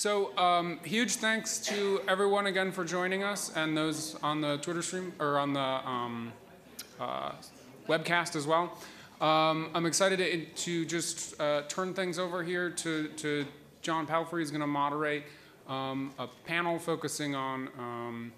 So um, huge thanks to everyone again for joining us and those on the Twitter stream or on the um, uh, webcast as well. Um, I'm excited to, to just uh, turn things over here to, to John Palfrey. He's going to moderate um, a panel focusing on um,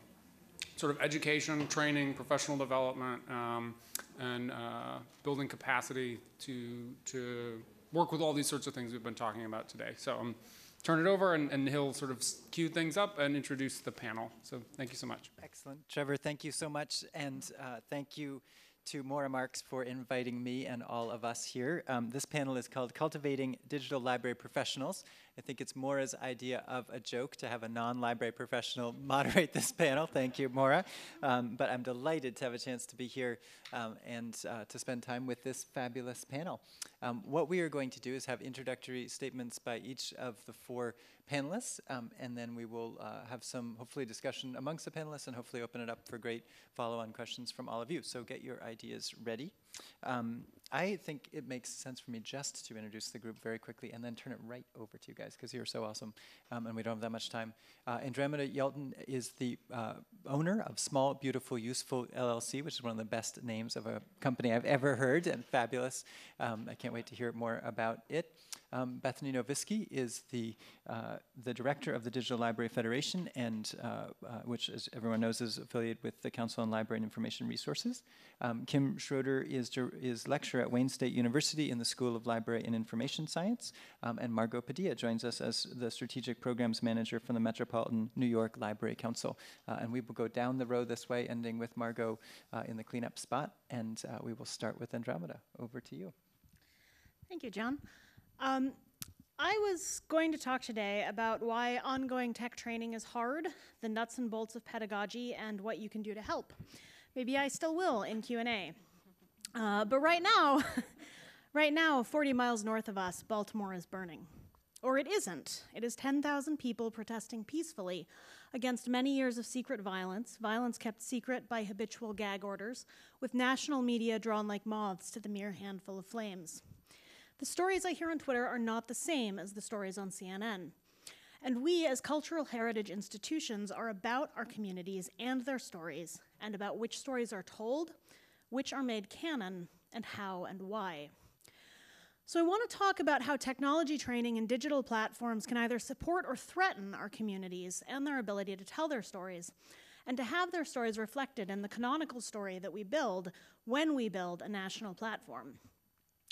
sort of education, training, professional development, um, and uh, building capacity to, to work with all these sorts of things we've been talking about today. So turn it over and, and he'll sort of cue things up and introduce the panel. So thank you so much. Excellent. Trevor, thank you so much. And uh, thank you to Maura Marx for inviting me and all of us here. Um, this panel is called Cultivating Digital Library Professionals. I think it's Maura's idea of a joke to have a non-library professional moderate this panel. Thank you, Maura. Um, but I'm delighted to have a chance to be here um, and uh, to spend time with this fabulous panel. Um, what we are going to do is have introductory statements by each of the four panelists, um, and then we will uh, have some, hopefully, discussion amongst the panelists and hopefully open it up for great follow-on questions from all of you. So get your ideas ready. Um, I think it makes sense for me just to introduce the group very quickly and then turn it right over to you guys because you're so awesome um, and we don't have that much time. Uh, Andromeda Yelton is the uh, owner of Small, Beautiful, Useful LLC, which is one of the best names of a company I've ever heard and fabulous. Um, I can't wait to hear more about it. Um, Bethany Nowviskie is the, uh, the director of the Digital Library Federation, and uh, uh, which, as everyone knows, is affiliated with the Council on Library and Information Resources. Um, Kim Schroeder is, is lecturer at Wayne State University in the School of Library and Information Science, um, and Margo Padilla joins us as the Strategic Programs Manager from the Metropolitan New York Library Council. Uh, and we will go down the row this way, ending with Margo uh, in the cleanup spot, and we will start with Andromeda. Over to you. Thank you, John. Um, I was going to talk today about why ongoing tech training is hard, the nuts and bolts of pedagogy, and what you can do to help. Maybe I still will in Q&A. Uh, but right now, right now, 40 miles north of us, Baltimore is burning. Or it isn't. It is 10,000 people protesting peacefully against many years of secret violence, violence kept secret by habitual gag orders, with national media drawn like moths to the mere handful of flames. The stories I hear on Twitter are not the same as the stories on CNN. And we, as cultural heritage institutions, are about our communities and their stories, and about which stories are told, which are made canon, and how and why. So I want to talk about how technology training and digital platforms can either support or threaten our communities and their ability to tell their stories, and to have their stories reflected in the canonical story that we build when we build a national platform.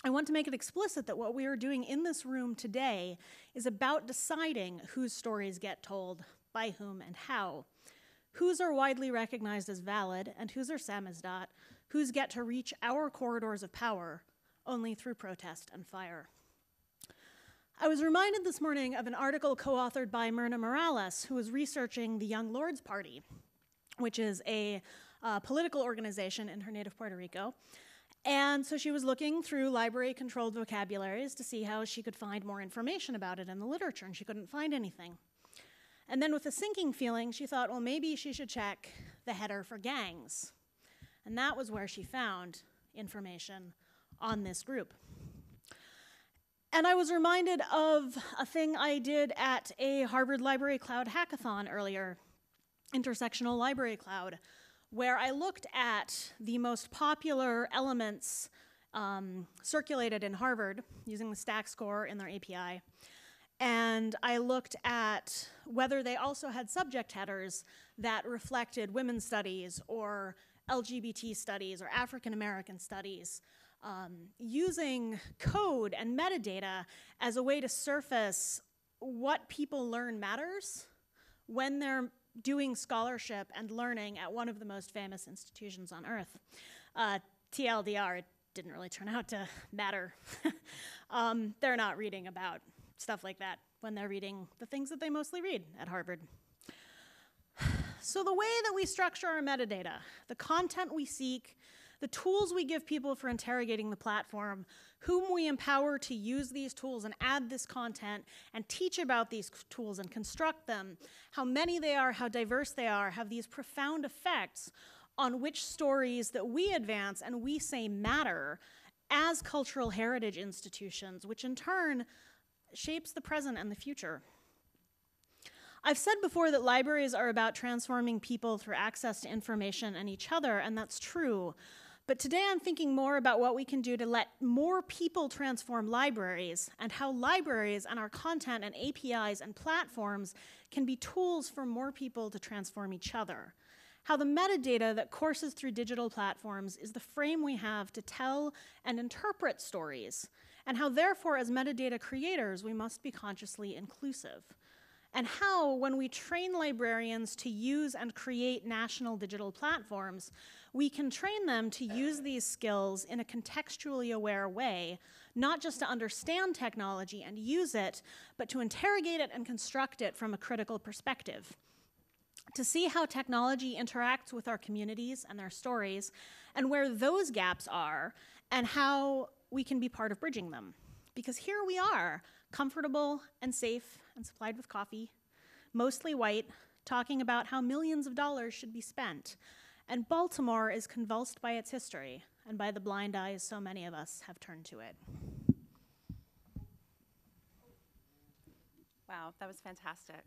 I want to make it explicit that what we are doing in this room today is about deciding whose stories get told, by whom, and how. Whose are widely recognized as valid, and whose are samizdat, whose get to reach our corridors of power only through protest and fire. I was reminded this morning of an article co-authored by Myrna Morales, who was researching the Young Lords Party, which is a uh, political organization in her native Puerto Rico, and so she was looking through library controlled vocabularies to see how she could find more information about it in the literature, and she couldn't find anything. And then, with a sinking feeling, she thought, well, maybe she should check the header for gangs. And that was where she found information on this group. And I was reminded of a thing I did at a Harvard Library Cloud hackathon earlier, Intersectional Library Cloud, where I looked at the most popular elements um, circulated in Harvard using the stack score in their API. And I looked at whether they also had subject headers that reflected women's studies or LGBT studies or African American studies, um, using code and metadata as a way to surface what people learn matters when they're doing scholarship and learning at one of the most famous institutions on earth. Uh, TLDR, it didn't really turn out to matter. um, they're not reading about stuff like that when they're reading the things that they mostly read at Harvard. So the way that we structure our metadata, the content we seek, the tools we give people for interrogating the platform, whom we empower to use these tools and add this content and teach about these tools and construct them, how many they are, how diverse they are, have these profound effects on which stories that we advance and we say matter as cultural heritage institutions, which in turn shapes the present and the future. I've said before that libraries are about transforming people through access to information and each other, and that's true. But today I'm thinking more about what we can do to let more people transform libraries and how libraries and our content and APIs and platforms can be tools for more people to transform each other. How the metadata that courses through digital platforms is the frame we have to tell and interpret stories, and how, therefore, as metadata creators, we must be consciously inclusive and how, when we train librarians to use and create national digital platforms, we can train them to use these skills in a contextually aware way, not just to understand technology and use it, but to interrogate it and construct it from a critical perspective. To see how technology interacts with our communities and their stories, and where those gaps are, and how we can be part of bridging them. Because here we are, comfortable and safe and supplied with coffee, mostly white, talking about how millions of dollars should be spent. And Baltimore is convulsed by its history and by the blind eyes so many of us have turned to it. Wow, that was fantastic.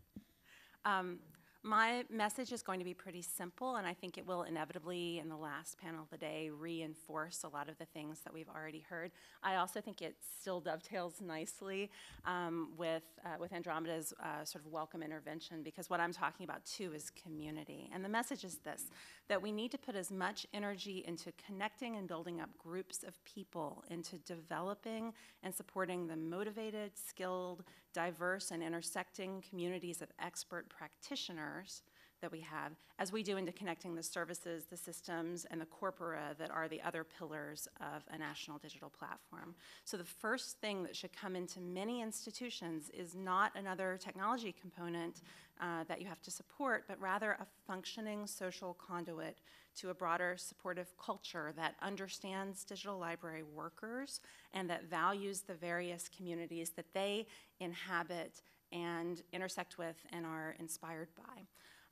Um, my message is going to be pretty simple, and I think it will inevitably, in the last panel of the day, reinforce a lot of the things that we've already heard. I also think it still dovetails nicely um, with, uh, with Andromeda's uh, sort of welcome intervention, because what I'm talking about too is community. And the message is this that we need to put as much energy into connecting and building up groups of people, into developing and supporting the motivated, skilled, diverse, and intersecting communities of expert practitioners that we have, as we do into connecting the services, the systems, and the corpora that are the other pillars of a national digital platform. So the first thing that should come into many institutions is not another technology component uh, that you have to support, but rather a functioning social conduit to a broader supportive culture that understands digital library workers and that values the various communities that they inhabit and intersect with and are inspired by.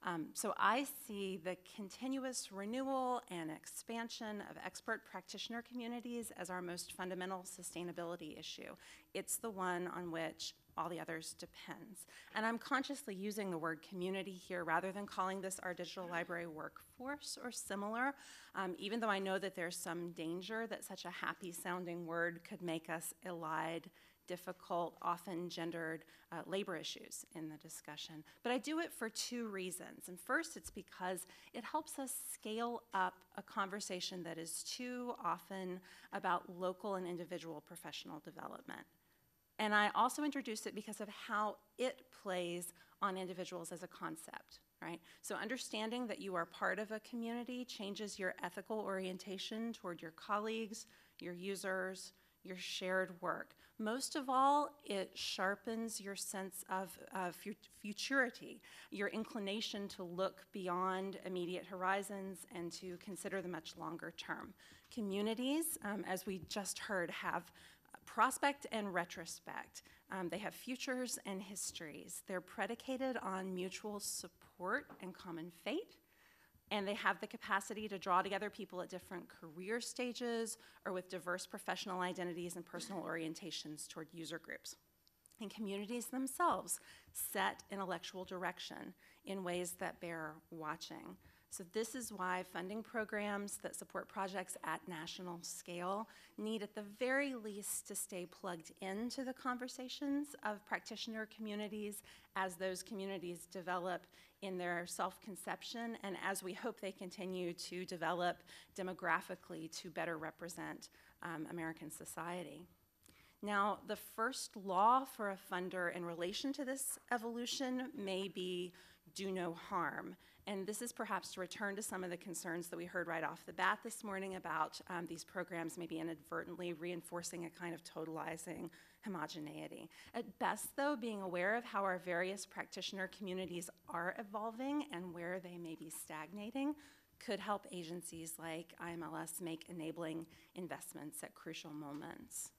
Um, so I see the continuous renewal and expansion of expert practitioner communities as our most fundamental sustainability issue. It's the one on which all the others depends. And I'm consciously using the word community here rather than calling this our digital library workforce or similar, um, even though I know that there's some danger that such a happy sounding word could make us elide difficult, often gendered uh, labor issues in the discussion. But I do it for two reasons. And first, it's because it helps us scale up a conversation that is too often about local and individual professional development. And I also introduce it because of how it plays on individuals as a concept, right? So understanding that you are part of a community changes your ethical orientation toward your colleagues, your users, your shared work. Most of all, it sharpens your sense of uh, futurity, your inclination to look beyond immediate horizons and to consider the much longer term. Communities, um, as we just heard, have prospect and retrospect. Um, they have futures and histories. They're predicated on mutual support and common fate and they have the capacity to draw together people at different career stages or with diverse professional identities and personal orientations toward user groups. And communities themselves set intellectual direction in ways that bear watching. So this is why funding programs that support projects at national scale need at the very least to stay plugged into the conversations of practitioner communities as those communities develop in their self-conception and as we hope they continue to develop demographically to better represent um, American society. Now, the first law for a funder in relation to this evolution may be do no harm. And this is perhaps to return to some of the concerns that we heard right off the bat this morning about um, these programs maybe inadvertently reinforcing a kind of totalizing homogeneity. At best, though, being aware of how our various practitioner communities are evolving and where they may be stagnating could help agencies like IMLS make enabling investments at crucial moments.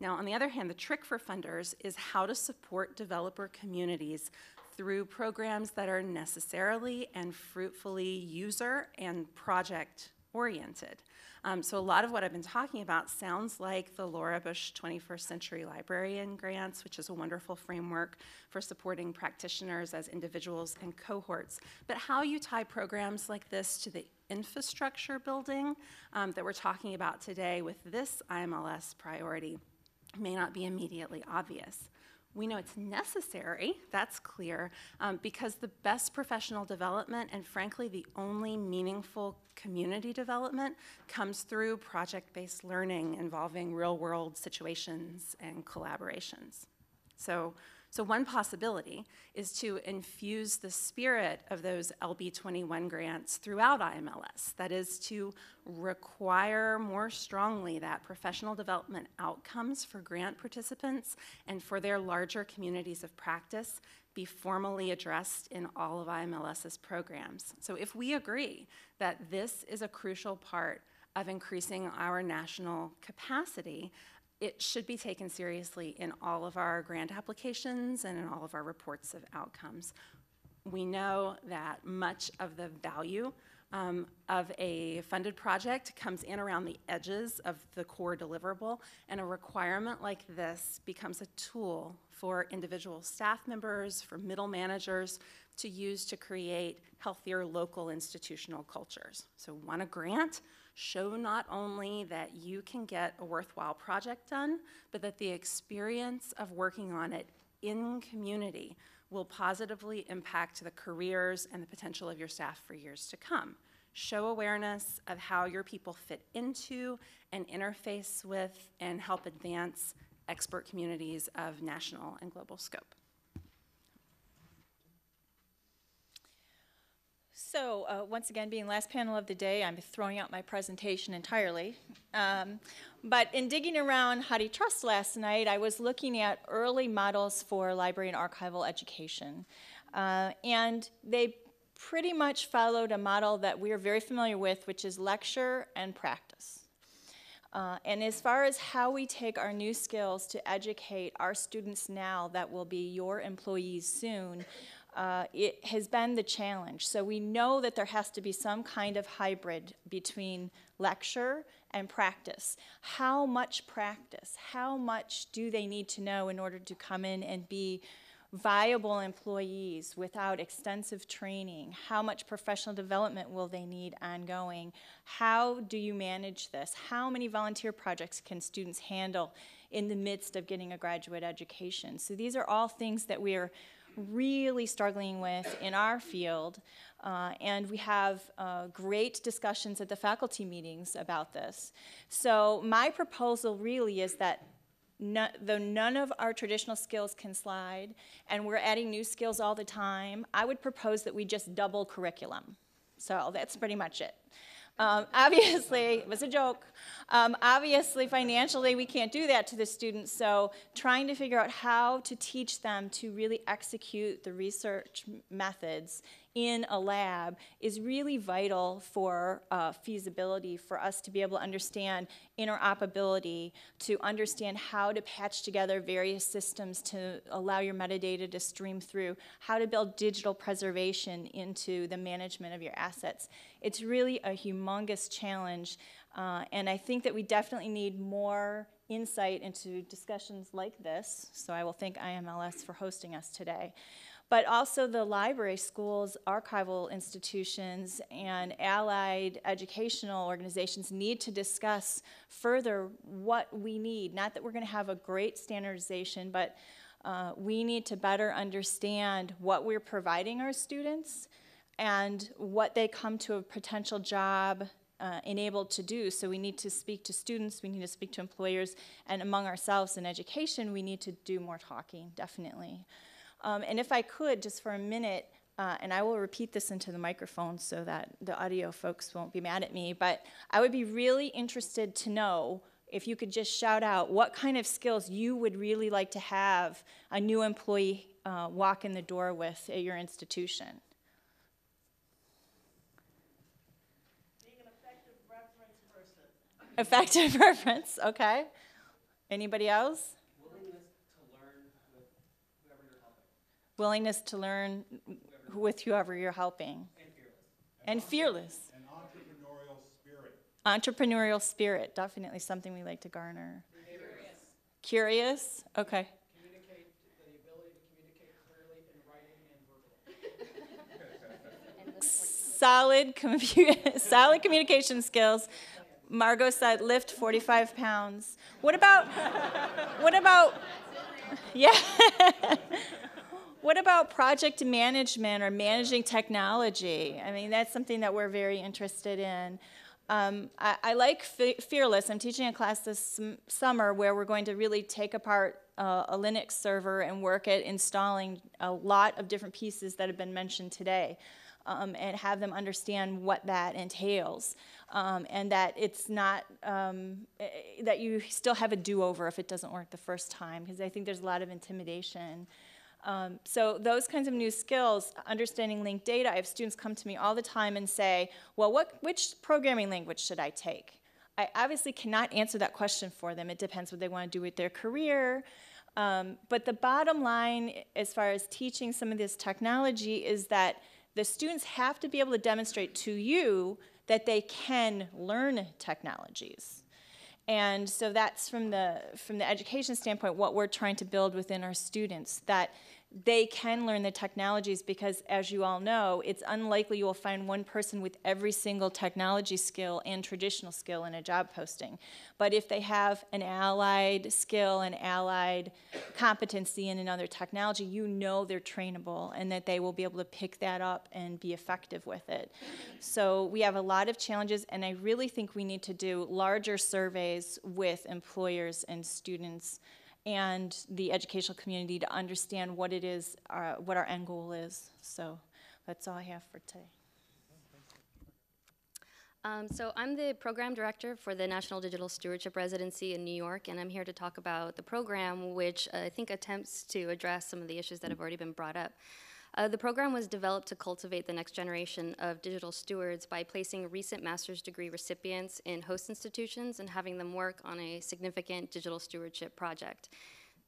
Now, on the other hand, the trick for funders is how to support developer communities through programs that are necessarily and fruitfully user and project oriented. Um, so a lot of what I've been talking about sounds like the Laura Bush 21st Century Librarian Grants, which is a wonderful framework for supporting practitioners as individuals and cohorts. But how you tie programs like this to the infrastructure building um, that we're talking about today with this IMLS priority may not be immediately obvious. We know it's necessary, that's clear, um, because the best professional development and frankly the only meaningful community development comes through project based learning involving real world situations and collaborations. So, so one possibility is to infuse the spirit of those LB21 grants throughout IMLS. That is to require more strongly that professional development outcomes for grant participants and for their larger communities of practice be formally addressed in all of IMLS's programs. So if we agree that this is a crucial part of increasing our national capacity, it should be taken seriously in all of our grant applications and in all of our reports of outcomes. We know that much of the value um, of a funded project comes in around the edges of the core deliverable, and a requirement like this becomes a tool for individual staff members, for middle managers to use to create healthier local institutional cultures. So, want a grant? Show not only that you can get a worthwhile project done, but that the experience of working on it in community will positively impact the careers and the potential of your staff for years to come. Show awareness of how your people fit into and interface with and help advance expert communities of national and global scope. So, uh, once again, being last panel of the day, I'm throwing out my presentation entirely. Um, but in digging around HathiTrust last night, I was looking at early models for library and archival education. Uh, and they pretty much followed a model that we are very familiar with, which is lecture and practice. Uh, and as far as how we take our new skills to educate our students now that will be your employees soon, uh, it has been the challenge. So we know that there has to be some kind of hybrid between lecture and practice. How much practice? How much do they need to know in order to come in and be viable employees without extensive training? How much professional development will they need ongoing? How do you manage this? How many volunteer projects can students handle in the midst of getting a graduate education? So these are all things that we are really struggling with in our field. Uh, and we have uh, great discussions at the faculty meetings about this. So, my proposal really is that no, though none of our traditional skills can slide, and we're adding new skills all the time, I would propose that we just double curriculum. So, that's pretty much it. Um, obviously, it was a joke. Um, obviously, financially, we can't do that to the students, so trying to figure out how to teach them to really execute the research methods in a lab is really vital for uh, feasibility, for us to be able to understand interoperability, to understand how to patch together various systems to allow your metadata to stream through, how to build digital preservation into the management of your assets. It's really a humongous challenge, uh, and I think that we definitely need more insight into discussions like this, so I will thank IMLS for hosting us today but also the library schools, archival institutions, and allied educational organizations need to discuss further what we need. Not that we're going to have a great standardization, but uh, we need to better understand what we're providing our students and what they come to a potential job uh, enabled to do. So we need to speak to students, we need to speak to employers, and among ourselves in education, we need to do more talking, definitely. Um, and if I could, just for a minute, uh, and I will repeat this into the microphone so that the audio folks won't be mad at me, but I would be really interested to know if you could just shout out what kind of skills you would really like to have a new employee uh, walk in the door with at your institution. Being an effective reference person. Effective reference, okay. Anybody else? Willingness to learn with whoever you're helping. And fearless. An entrepreneurial spirit. Entrepreneurial spirit, definitely something we like to garner. Curious. Curious, okay. Communicate the ability to communicate clearly in writing and verbally. Solid, compu- solid communication skills. Margo said lift 45 pounds. What about, what about, yeah. what about project management or managing technology? I mean, that's something that we're very interested in. Um, I, I, like Fe- Fearless. I'm teaching a class this summer where we're going to really take apart uh, a Linux server and work at installing a lot of different pieces that have been mentioned today. Um, and have them understand what that entails. Um, and that it's not, um, eh, that you still have a do over if it doesn't work the first time, because I think there's a lot of intimidation. Um, so those kinds of new skills, understanding linked data, I have students come to me all the time and say, well, what, which programming language should I take? I obviously cannot answer that question for them. It depends what they want to do with their career. Um, but the bottom line, as far as teaching some of this technology, is that the students have to be able to demonstrate to you that they can learn technologies. And so that's from the, from the education standpoint what we're trying to build within our students, that they can learn the technologies because, as you all know, it's unlikely you will find one person with every single technology skill and traditional skill in a job posting. But if they have an allied skill, an allied competency in another technology, you know they're trainable and that they will be able to pick that up and be effective with it. So we have a lot of challenges, and I really think we need to do larger surveys with employers and students and the educational community to understand what it is, uh, what our end goal is. So that's all I have for today. Um, so I'm the program director for the National Digital Stewardship Residency in New York, and I'm here to talk about the program, which uh, I think attempts to address some of the issues that have already been brought up. Uh, the program was developed to cultivate the next generation of digital stewards by placing recent master's degree recipients in host institutions and having them work on a significant digital stewardship project.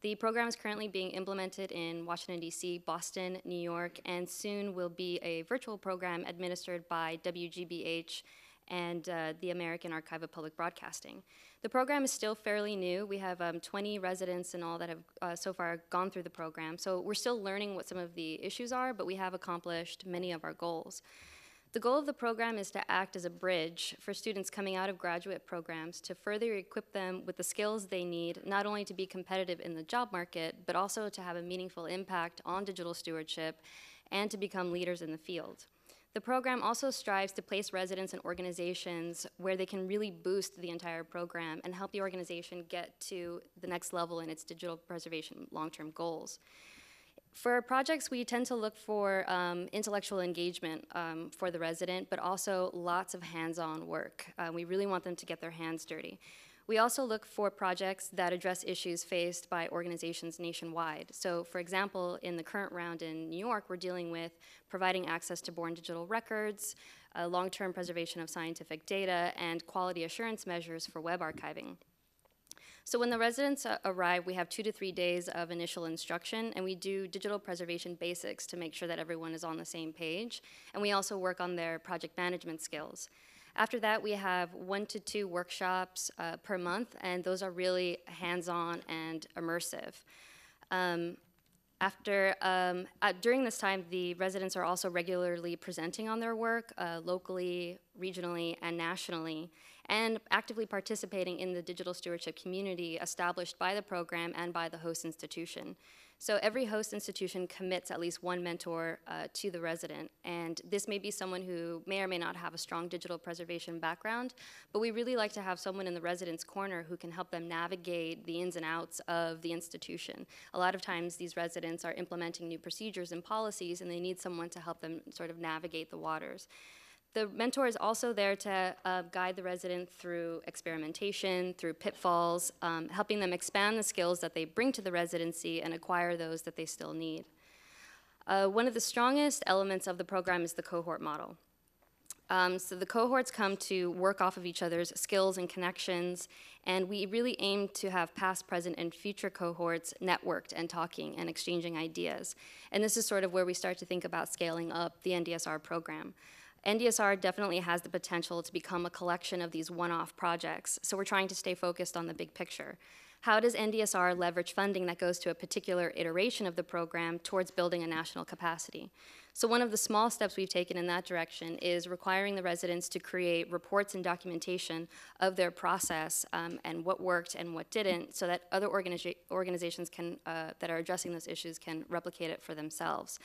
The program is currently being implemented in Washington, D.C., Boston, New York, and soon will be a virtual program administered by WGBH and uh, the American Archive of Public Broadcasting. The program is still fairly new. We have um, 20 residents and all that have uh, so far gone through the program. So we're still learning what some of the issues are, but we have accomplished many of our goals. The goal of the program is to act as a bridge for students coming out of graduate programs to further equip them with the skills they need, not only to be competitive in the job market, but also to have a meaningful impact on digital stewardship and to become leaders in the field. The program also strives to place residents in organizations where they can really boost the entire program and help the organization get to the next level in its digital preservation long-term goals. For projects, we tend to look for um, intellectual engagement um, for the resident, but also lots of hands-on work. Uh, we really want them to get their hands dirty. We also look for projects that address issues faced by organizations nationwide. So, for example, in the current round in New York, we're dealing with providing access to born digital records, uh, long term preservation of scientific data, and quality assurance measures for web archiving. So when the residents uh, arrive, we have two to three days of initial instruction, and we do digital preservation basics to make sure that everyone is on the same page. And we also work on their project management skills. After that, we have one to two workshops uh, per month, and those are really hands-on and immersive. Um, after, um, uh, during this time, the residents are also regularly presenting on their work uh, locally, regionally, and nationally, and actively participating in the digital stewardship community established by the program and by the host institution. So every host institution commits at least one mentor uh, to the resident, and this may be someone who may or may not have a strong digital preservation background, but we really like to have someone in the resident's corner who can help them navigate the ins and outs of the institution. A lot of times these residents are implementing new procedures and policies, and they need someone to help them sort of navigate the waters. The mentor is also there to uh, guide the resident through experimentation, through pitfalls, um, helping them expand the skills that they bring to the residency and acquire those that they still need. Uh, one of the strongest elements of the program is the cohort model. Um, so the cohorts come to work off of each other's skills and connections, and we really aim to have past, present, and future cohorts networked and talking and exchanging ideas. And this is sort of where we start to think about scaling up the NDSR program. NDSR definitely has the potential to become a collection of these one-off projects, so we're trying to stay focused on the big picture. How does NDSR leverage funding that goes to a particular iteration of the program towards building a national capacity? So one of the small steps we've taken in that direction is requiring the residents to create reports and documentation of their process um, and what worked and what didn't, so that other organiza- organizations can, uh, that are addressing those issues can replicate it for themselves.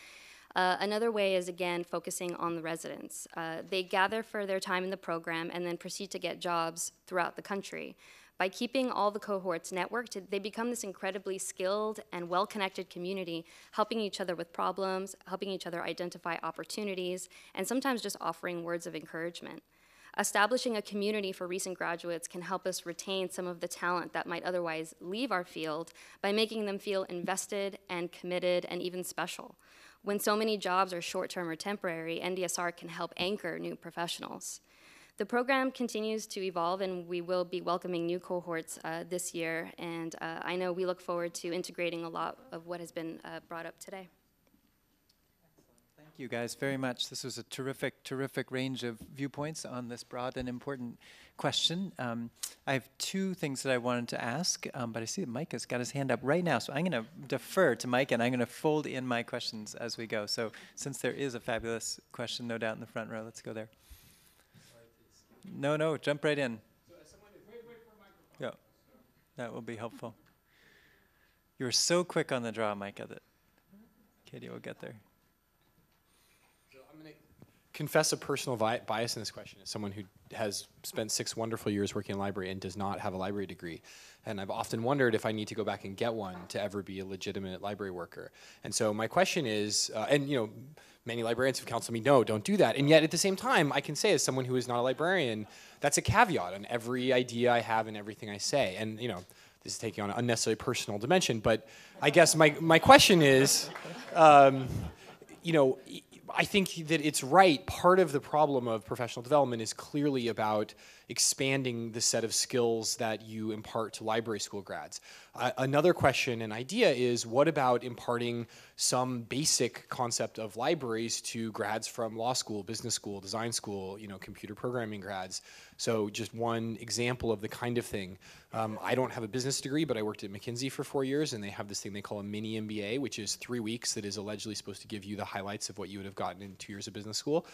Uh, another way is again focusing on the residents. Uh, they gather for their time in the program and then proceed to get jobs throughout the country. By keeping all the cohorts networked, they become this incredibly skilled and well connected community, helping each other with problems, helping each other identify opportunities, and sometimes just offering words of encouragement. Establishing a community for recent graduates can help us retain some of the talent that might otherwise leave our field by making them feel invested and committed and even special. When so many jobs are short term or temporary, NDSR can help anchor new professionals. The program continues to evolve, and we will be welcoming new cohorts uh, this year. And uh, I know we look forward to integrating a lot of what has been uh, brought up today. You guys very much. This was a terrific, terrific range of viewpoints on this broad and important question. Um, I have two things that I wanted to ask, um, but I see that Mike has got his hand up right now, so I'm going to defer to Mike and I'm going to fold in my questions as we go. So, since there is a fabulous question, no doubt, in the front row, let's go there. No, no, jump right in. Yeah, that will be helpful. You were so quick on the draw, Micah, that Katie will get there. Confess a personal bias in this question as someone who has spent six wonderful years working in library and does not have a library degree. And I've often wondered if I need to go back and get one to ever be a legitimate library worker. And so my question is, uh, and you know, many librarians have counseled me, no, don't do that. And yet at the same time, I can say as someone who is not a librarian, that's a caveat on every idea I have and everything I say. And you know, this is taking on an unnecessarily personal dimension, but I guess my, my question is, um, you know, I think that it's right. Part of the problem of professional development is clearly about expanding the set of skills that you impart to library school grads. Uh, another question and idea is what about imparting some basic concept of libraries to grads from law school, business school, design school, you know, computer programming grads? So just one example of the kind of thing. Um, I don't have a business degree, but I worked at McKinsey for four years, and they have this thing they call a mini MBA, which is three weeks that is allegedly supposed to give you the highlights of what you would have gotten in two years of business school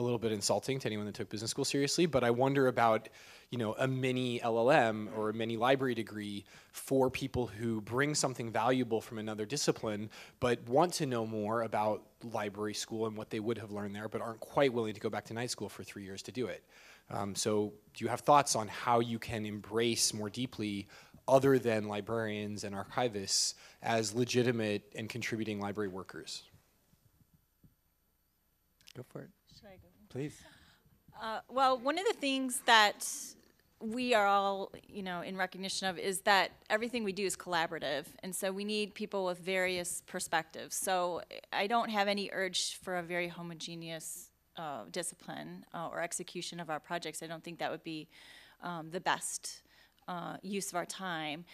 a little bit insulting to anyone that took business school seriously, but I wonder about, you know, a mini LLM or a mini library degree for people who bring something valuable from another discipline, but want to know more about library school and what they would have learned there, but aren't quite willing to go back to night school for three years to do it. Um, so, do you have thoughts on how you can embrace more deeply other than librarians and archivists as legitimate and contributing library workers? Go for it. Please. Uh, well, one of the things that we are all, you know, in recognition of is that everything we do is collaborative, and so we need people with various perspectives. So I don't have any urge for a very homogeneous uh, discipline uh, or execution of our projects. I don't think that would be um, the best uh, use of our time.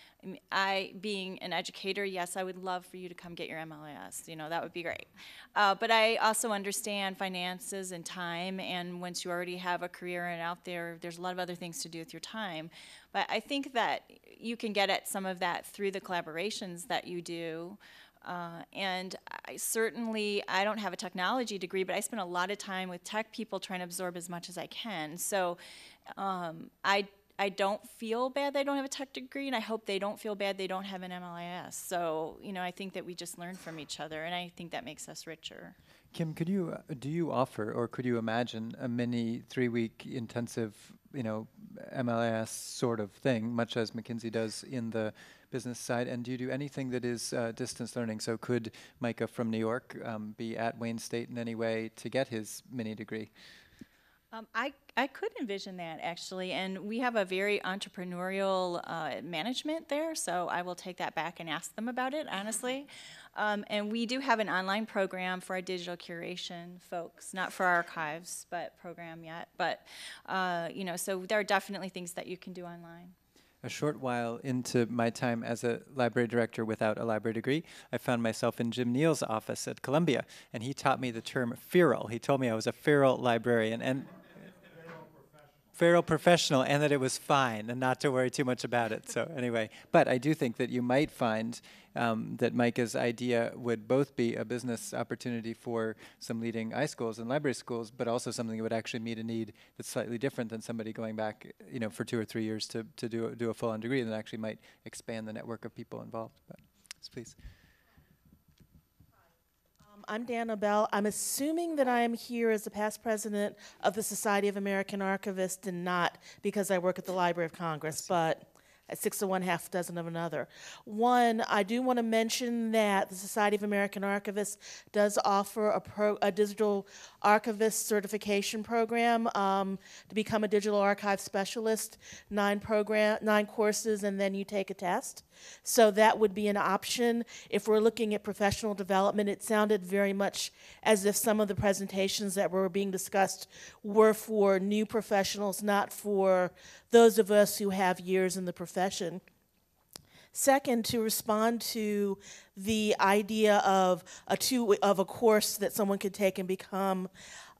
I, being an educator, yes, I would love for you to come get your MLIS. You know, that would be great. Uh, but I also understand finances and time, and once you already have a career and out there, there's a lot of other things to do with your time. But I think that you can get at some of that through the collaborations that you do. Uh, and I certainly, I don't have a technology degree, but I spend a lot of time with tech people trying to absorb as much as I can. So um, I I don't feel bad they don't have a tech degree, and I hope they don't feel bad they don't have an MLIS. So, you know, I think that we just learn from each other, and I think that makes us richer. Kim, could you uh, do you offer or could you imagine a mini three-week intensive, you know, MLIS sort of thing, much as McKinsey does in the business side? And do you do anything that is uh, distance learning? So could Micah from New York um, be at Wayne State in any way to get his mini degree? Um, I, I could envision that actually, and we have a very entrepreneurial uh, management there, so I will take that back and ask them about it, honestly. Um, and we do have an online program for our digital curation folks, not for our archives, but program yet. But, uh, you know, so there are definitely things that you can do online. A short while into my time as a library director without a library degree, I found myself in Jim Neal's office at Columbia, and he taught me the term feral. He told me I was a feral librarian, and feral professional, and that it was fine, and not to worry too much about it. So anyway, but I do think that you might find um, that Micah's idea would both be a business opportunity for some leading iSchools and library schools, but also something that would actually meet a need that's slightly different than somebody going back, you know, for two or three years to, to do, a- do a full-on degree, and that actually might expand the network of people involved. But, please. I'm Danna Bell. I'm assuming that I am here as the past president of the Society of American Archivists and not because I work at the Library of Congress, but six of one, half dozen of another. One, I do want to mention that the Society of American Archivists does offer a, pro, a digital archivist certification program um, to become a digital archive specialist. Nine program, nine courses, and then you take a test. So that would be an option. If we're looking at professional development, it sounded very much as if some of the presentations that were being discussed were for new professionals, not for those of us who have years in the profession. Second, to respond to the idea of a two of a course that someone could take and become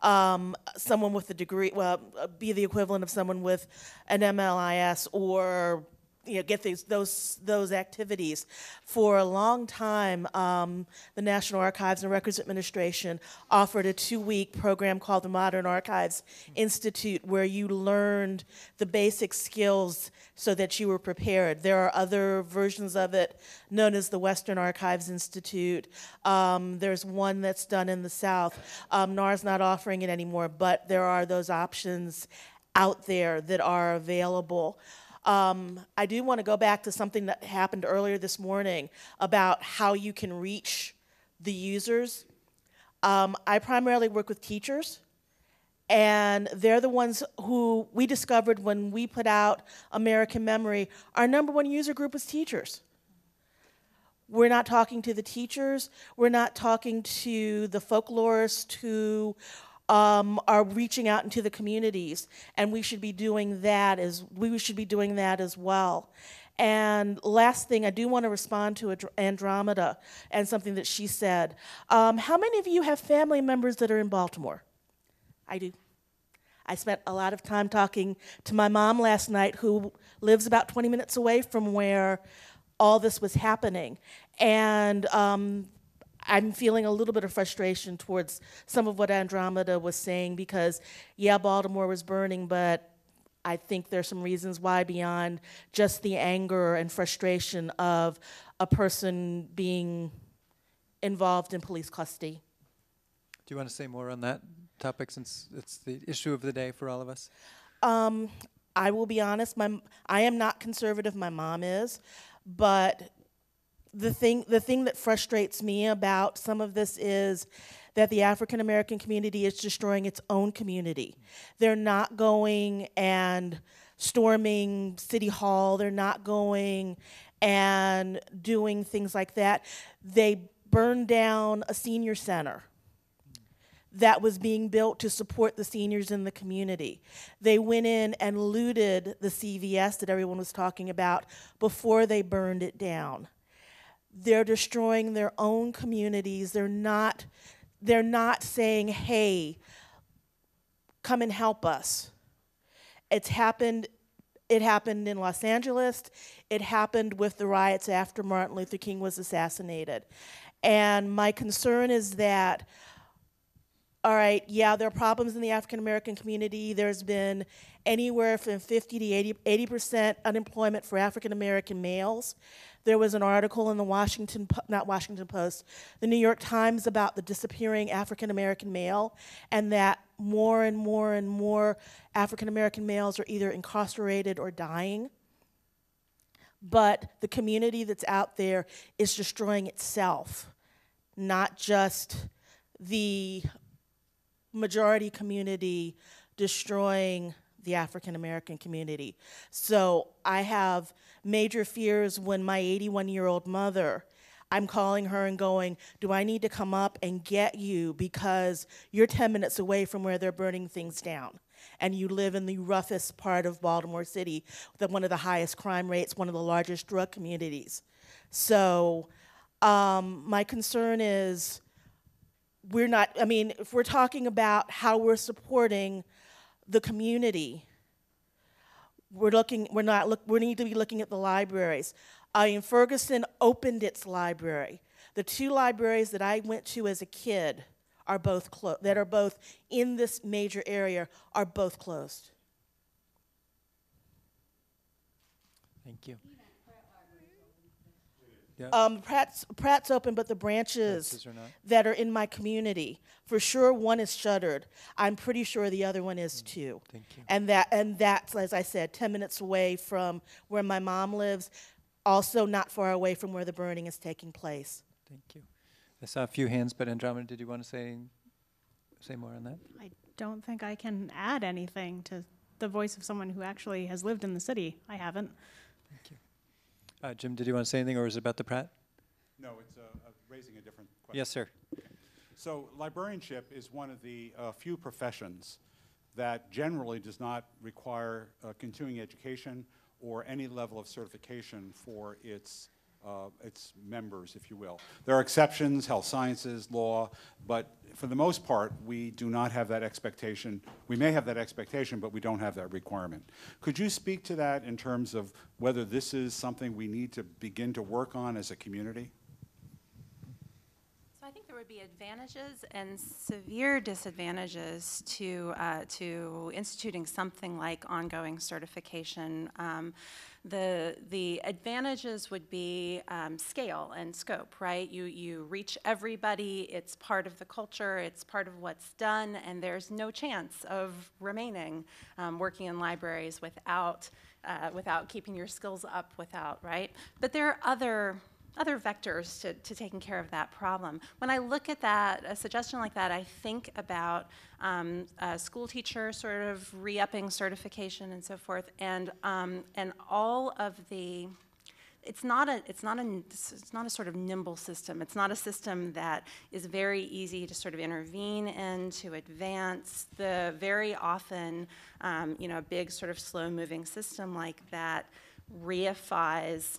um, someone with a degree, well, be the equivalent of someone with an MLIS or you know, get these, those, those activities. For a long time, um, the National Archives and Records Administration offered a two-week program called the Modern Archives Institute, where you learned the basic skills so that you were prepared. There are other versions of it known as the Western Archives Institute. Um, there's one that's done in the South. Um, not offering it anymore, but there are those options out there that are available. Um, I do want to go back to something that happened earlier this morning about how you can reach the users. Um, I primarily work with teachers, and they're the ones who we discovered when we put out American Memory. Our number one user group was teachers. We're not talking to the teachers. We're not talking to the folklorists who um, are reaching out into the communities, and we should be doing that as we should be doing that as well. And last thing, I do want to respond to Andromeda and something that she said. Um, how many of you have family members that are in Baltimore? I do. I spent a lot of time talking to my mom last night, who lives about 20 minutes away from where all this was happening. And um, I'm feeling a little bit of frustration towards some of what Andromeda was saying because, yeah, Baltimore was burning, but I think there's some reasons why beyond just the anger and frustration of a person being involved in police custody. Do you want to say more on that topic since it's the issue of the day for all of us? Um, I will be honest, my, I am not conservative, my mom is, but the thing, the thing that frustrates me about some of this is that the African American community is destroying its own community. They're not going and storming City Hall, they're not going and doing things like that. They burned down a senior center that was being built to support the seniors in the community. They went in and looted the CVS that everyone was talking about before they burned it down. They're destroying their own communities. They're not they're not saying, "Hey, come and help us." It's happened it happened in Los Angeles. It happened with the riots after Martin Luther King was assassinated. And my concern is that all right, yeah, there are problems in the African American community. There's been anywhere from 50 to 80 80% unemployment for African American males. There was an article in the Washington, not Washington Post, the New York Times about the disappearing African American male, and that more and more and more African American males are either incarcerated or dying. But the community that's out there is destroying itself, not just the majority community destroying the African American community. So I have major fears when my 81 year old mother, I'm calling her and going, Do I need to come up and get you because you're 10 minutes away from where they're burning things down? and you live in the roughest part of Baltimore City, the, one of the highest crime rates, one of the largest drug communities. So, um, my concern is we're not, I mean, if we're talking about how we're supporting the community, we're looking, we're not, look, we need to be looking at the libraries. I Ferguson opened its library. The two libraries that I went to as a kid are both that are both in this major area are both closed. Thank you. Um, Pratt's, Pratt's open, but the branches Branches are that are in my community, for sure, one is shuttered. I'm pretty sure the other one is too. Mm, Thank you. And that, and that's, as I said, ten minutes away from where my mom lives, also not far away from where the burning is taking place. Thank you. I saw a few hands, but Andromeda, did you want to say, say more on that? I don't think I can add anything to the voice of someone who actually has lived in the city. I haven't. Uh, Jim, did you want to say anything, or is it about the Pratt? No, it's uh, uh, raising a different question. Yes, sir. So librarianship is one of the uh, few professions that generally does not require uh, continuing education or any level of certification for its, uh, its members, if you will. There are exceptions, health sciences, law, but for the most part, we do not have that expectation. We may have that expectation, but we don't have that requirement. Could you speak to that in terms of whether this is something we need to begin to work on as a community? So I think there would be advantages and severe disadvantages to, uh, to instituting something like ongoing certification. Um, the, the advantages would be um, scale and scope, right? You, you reach everybody, it's part of the culture, it's part of what's done, and there's no chance of remaining um, working in libraries without, uh, without keeping your skills up, without, right? But there are other other vectors to, to taking care of that problem. When I look at that, a suggestion like that, I think about um, a school teacher sort of re-upping certification and so forth, and um, and all of the. It's not a it's not a it's not a sort of nimble system. It's not a system that is very easy to sort of intervene in to advance. The very often, um, you know, a big sort of slow-moving system like that reifies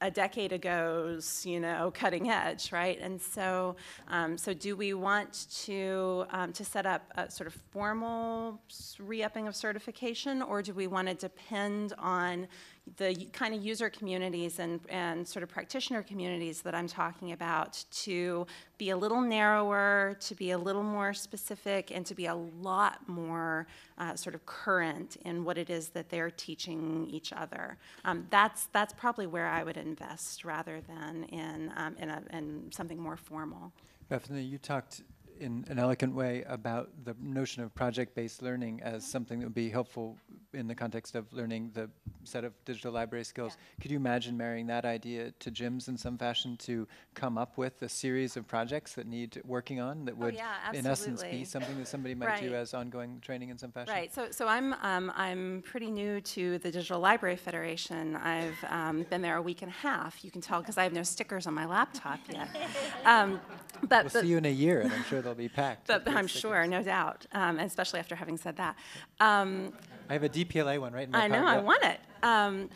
a decade ago's, you know, cutting edge, right? And so, um, so do we want to um, to set up a sort of formal re-upping of certification, or do we want to depend on the kind of user communities and and sort of practitioner communities that I'm talking about to be a little narrower, to be a little more specific, and to be a lot more uh, sort of current in what it is that they're teaching each other. Um, that's that's probably where I would invest rather than in um, in, a, in something more formal. Bethany, you talked in an elegant way about the notion of project-based learning as something that would be helpful in the context of learning the set of digital library skills. Could you imagine marrying that idea to Jim's in some fashion to come up with a series of projects that need working on that would, Oh, yeah, in essence, be something that somebody might do as ongoing training in some fashion? Right. So, so I'm um, I'm pretty new to the Digital Library Federation. I've um, been there a week and a half. You can tell because I have no stickers on my laptop yet. Um, but We'll but- see you in a year, and I'm sure they'll be packed. but I'm sure, no doubt, um, especially after having said that. Um, I have a DPLA one right in my I know, pocket. I want it. Um,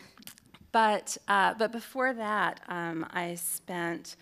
but, uh, but before that, um, I spent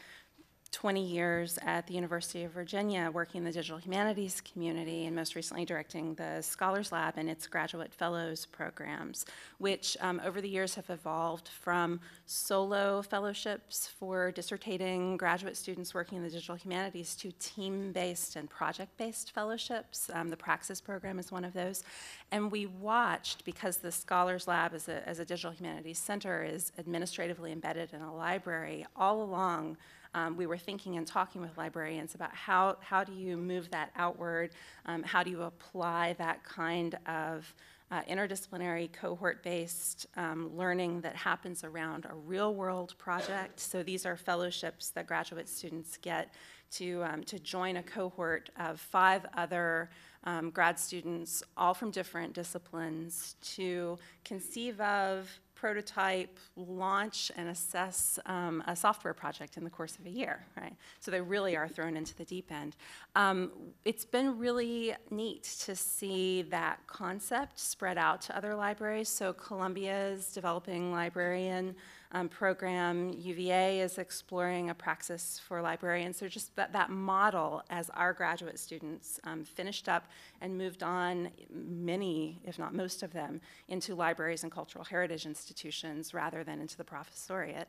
20 years at the University of Virginia working in the digital humanities community and most recently directing the Scholars Lab and its graduate fellows programs, which um, over the years have evolved from solo fellowships for dissertating graduate students working in the digital humanities to team-based and project-based fellowships. Um, the Praxis program is one of those. And we watched, because the Scholars Lab as a, as a digital humanities center is administratively embedded in a library, all along um, we were thinking and talking with librarians about how, how do you move that outward? Um, how do you apply that kind of uh, interdisciplinary cohort-based um, learning that happens around a real-world project? So these are fellowships that graduate students get to, um, to join a cohort of five other um, grad students, all from different disciplines, to conceive of prototype, launch, and assess um, a software project in the course of a year, right? So they really are thrown into the deep end. Um, it's been really neat to see that concept spread out to other libraries. So Columbia's developing librarian um, program. UVA is exploring a praxis for librarians. So just that, that model as our graduate students um, finished up and moved on, many, if not most of them, into libraries and cultural heritage institutions rather than into the professoriate.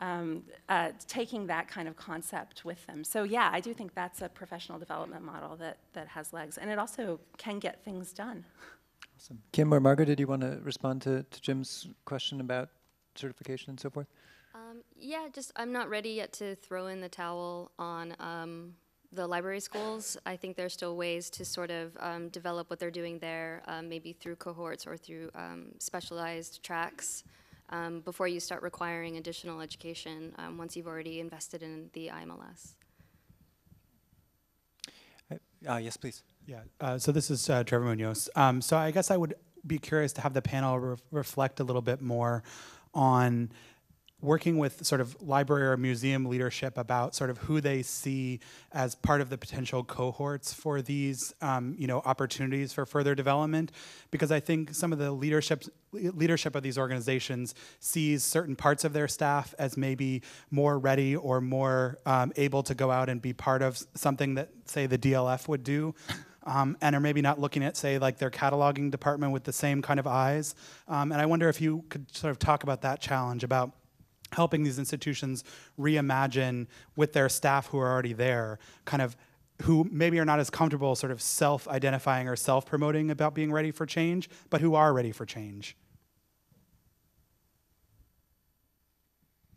Um, uh, taking that kind of concept with them. So yeah, I do think that's a professional development model that, that has legs. And it also can get things done. Awesome. Kim or Margaret, did you want to respond to, to Jim's question about certification and so forth? Um, yeah, just I'm not ready yet to throw in the towel on um, the library schools. I think there's still ways to sort of um, develop what they're doing there, um, maybe through cohorts or through um, specialized tracks, um, before you start requiring additional education um, once you've already invested in the IMLS. Uh, yes, please. Yeah, uh, so this is uh, Trevor Munoz. Um, so I guess I would be curious to have the panel re- reflect a little bit more on working with sort of library or museum leadership about sort of who they see as part of the potential cohorts for these um, you know opportunities for further development. Because I think some of the leadership leadership of these organizations sees certain parts of their staff as maybe more ready or more um, able to go out and be part of something that say the DLF would do um, and are maybe not looking at, say, like their cataloging department with the same kind of eyes. Um, and I wonder if you could sort of talk about that challenge about helping these institutions reimagine with their staff who are already there, kind of who maybe are not as comfortable sort of self-identifying or self-promoting about being ready for change, but who are ready for change.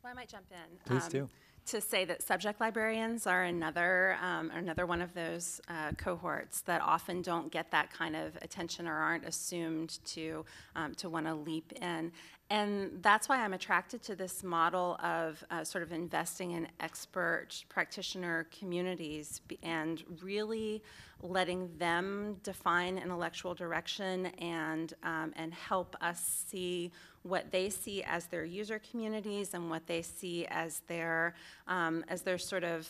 Well, I might jump in. Please um, do. To say that subject librarians are another, um, another one of those uh, cohorts that often don't get that kind of attention or aren't assumed to, um, to want to leap in. And that's why I'm attracted to this model of uh, sort of investing in expert practitioner communities and really letting them define intellectual direction and, um, and help us see what they see as their user communities and what they see as their, um, as their sort of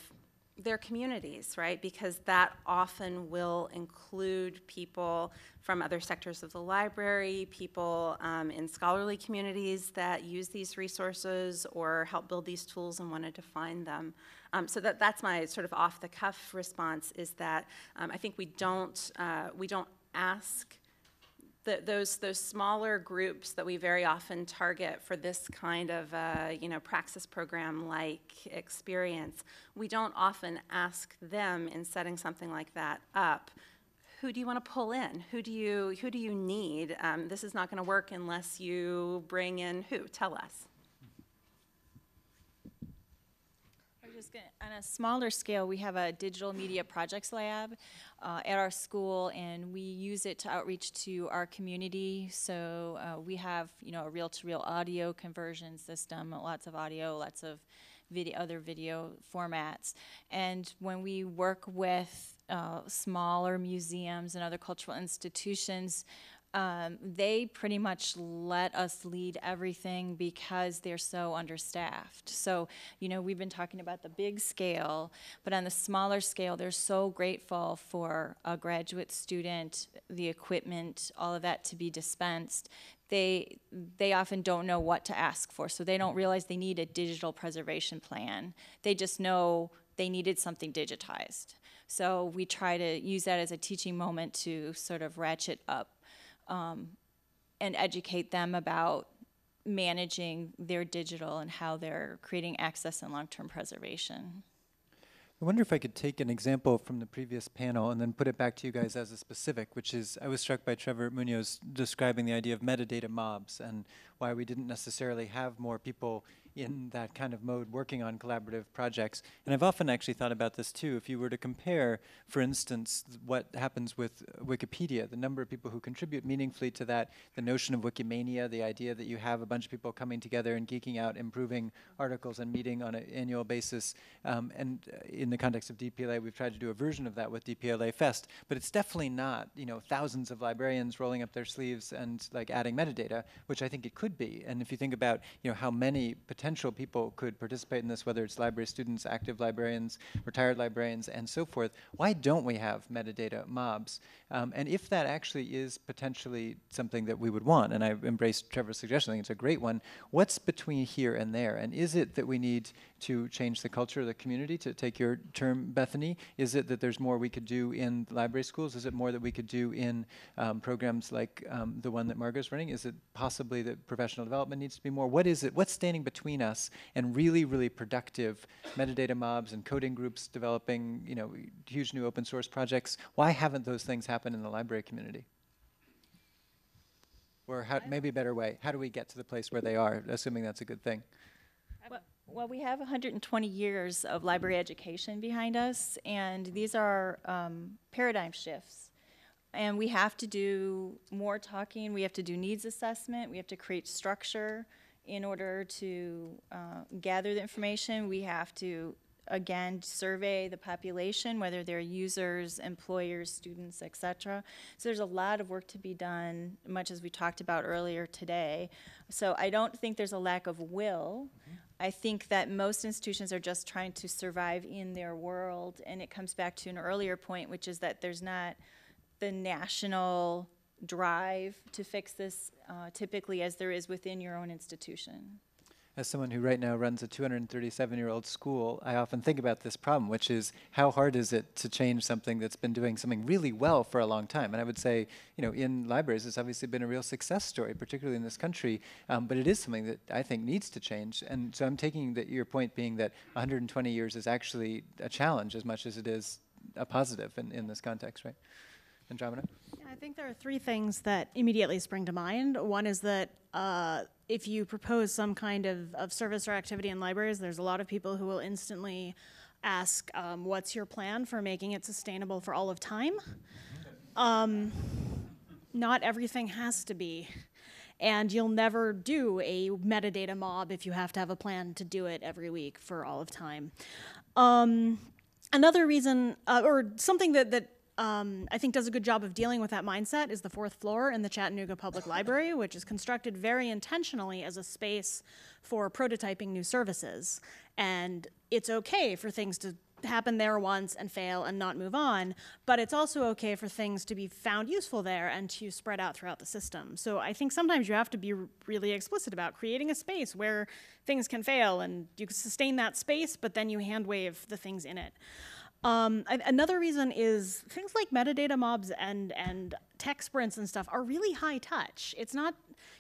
their communities, right? Because that often will include people from other sectors of the library, people um, in scholarly communities that use these resources or help build these tools and want to define them. Um, so that, that's my sort of off-the-cuff response is that um, I think we don't, uh, we don't ask the, those those smaller groups that we very often target for this kind of uh, you know praxis program like experience, we don't often ask them in setting something like that up. Who do you want to pull in? Who do you who do you need? Um, this is not going to work unless you bring in who? Tell us. We're gonna, on a smaller scale, we have a digital media projects lab uh, at our school, and we use it to outreach to our community. So uh, we have, you know, a reel-to-reel audio conversion system, lots of audio, lots of video, other video formats. And when we work with uh, smaller museums and other cultural institutions, um, they pretty much let us lead everything because they're so understaffed. So, you know, we've been talking about the big scale, but on the smaller scale, they're so grateful for a graduate student, the equipment, all of that to be dispensed. They, they often don't know what to ask for, so they don't realize they need a digital preservation plan. They just know they needed something digitized. So we try to use that as a teaching moment to sort of ratchet up um, and educate them about managing their digital and how they're creating access and long-term preservation. I wonder if I could take an example from the previous panel and then put it back to you guys as a specific, which is I was struck by Trevor Munoz describing the idea of metadata mobs and why we didn't necessarily have more people in that kind of mode working on collaborative projects. And I've often actually thought about this too. If you were to compare, for instance, what happens with Wikipedia, the number of people who contribute meaningfully to that, the notion of Wikimania, the idea that you have a bunch of people coming together and geeking out, improving articles and meeting on an annual basis. Um, and uh, in the context of DPLA, we've tried to do a version of that with DPLA Fest, but it's definitely not, you know, thousands of librarians rolling up their sleeves and like adding metadata, which I think it could be. And if you think about, you know, how many potential people could participate in this, whether it's library students, active librarians, retired librarians, and so forth, why don't we have metadata mobs? Um, and if that actually is potentially something that we would want, and I embrace Trevor's suggestion, I think it's a great one, what's between here and there? And is it that we need to change the culture of the community, to take your term, Bethany? Is it that there's more we could do in library schools? Is it more that we could do in um, programs like um, the one that Margo's running? Is it possibly that professional development needs to be more? What is it? What's standing between us and really, really productive metadata mobs and coding groups developing, you know, huge new open source projects? Why haven't those things happened in the library community? Or how, maybe a better way, how do we get to the place where they are, assuming that's a good thing? Well- Well, we have 120 years of library education behind us, and these are um, paradigm shifts. And we have to do more talking, we have to do needs assessment, we have to create structure in order to uh, gather the information. We have to, again, survey the population, whether they're users, employers, students, et cetera. So there's a lot of work to be done, much as we talked about earlier today. So I don't think there's a lack of will. I think that most institutions are just trying to survive in their world, and it comes back to an earlier point, which is that there's not the national drive to fix this uh, typically as there is within your own institution. As someone who right now runs a 237 year old school, I often think about this problem, which is how hard is it to change something that's been doing something really well for a long time? And I would say, you know, in libraries, it's obviously been a real success story, particularly in this country, um, but it is something that I think needs to change. And so I'm taking that your point being that 120 years is actually a challenge as much as it is a positive in, in this context, right? Andromeda? Yeah, I think there are three things that immediately spring to mind. One is that uh, if you propose some kind of, of service or activity in libraries, there's a lot of people who will instantly ask, um, What's your plan for making it sustainable for all of time? Um, not everything has to be. And you'll never do a metadata mob if you have to have a plan to do it every week for all of time. Um, another reason, uh, or something that, that um, I think does a good job of dealing with that mindset is the fourth floor in the Chattanooga Public Library, which is constructed very intentionally as a space for prototyping new services. And it's okay for things to happen there once and fail and not move on, but it's also okay for things to be found useful there and to spread out throughout the system. So I think sometimes you have to be really explicit about creating a space where things can fail and you can sustain that space, but then you hand wave the things in it. Um, another reason is things like metadata mobs and and tech sprints and stuff are really high touch. It's not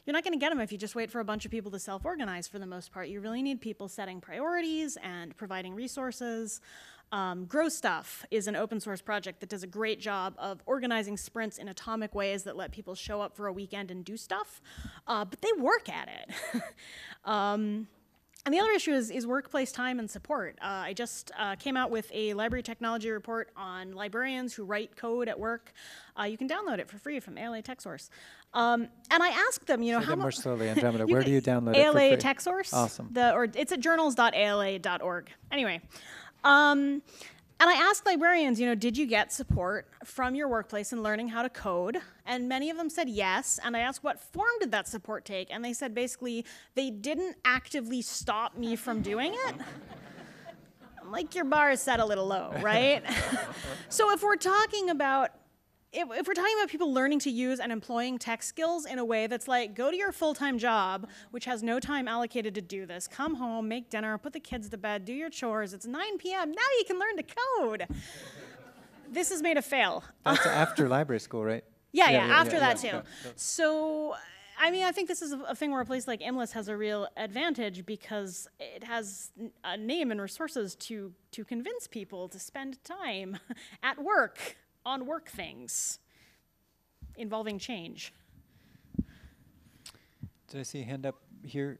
you're not going to get them if you just wait for a bunch of people to self-organize. For the most part, you really need people setting priorities and providing resources. Um, Growstuff is an open source project that does a great job of organizing sprints in atomic ways that let people show up for a weekend and do stuff, uh, but they work at it. um, and the other issue is, is workplace time and support. Uh, I just uh, came out with a library technology report on librarians who write code at work. Uh, you can download it for free from ALA TechSource. Um, and I asked them, you know, Say how much more slowly, Andromeda. Where do you download it for ALA TechSource. Awesome. The, or it's at journals.ala.org. Anyway, um, and I asked librarians, you know, did you get support from your workplace in learning how to code? And many of them said yes. And I asked, what form did that support take? And they said basically, they didn't actively stop me from doing it. Like, your bar is set a little low, right? so if we're talking about if, if we're talking about people learning to use and employing tech skills in a way that's like go to your full-time job which has no time allocated to do this. Come home make dinner put the kids to bed do your chores. It's 9 p.m now you can learn to code. This is made a fail. That's after library school, right? yeah, yeah, after yeah, that yeah, too. So, I mean, I think this is a, a thing where a place like IMLS has a real advantage because it has a name and resources to to convince people to spend time at work on work things involving change. Did I see a hand up here?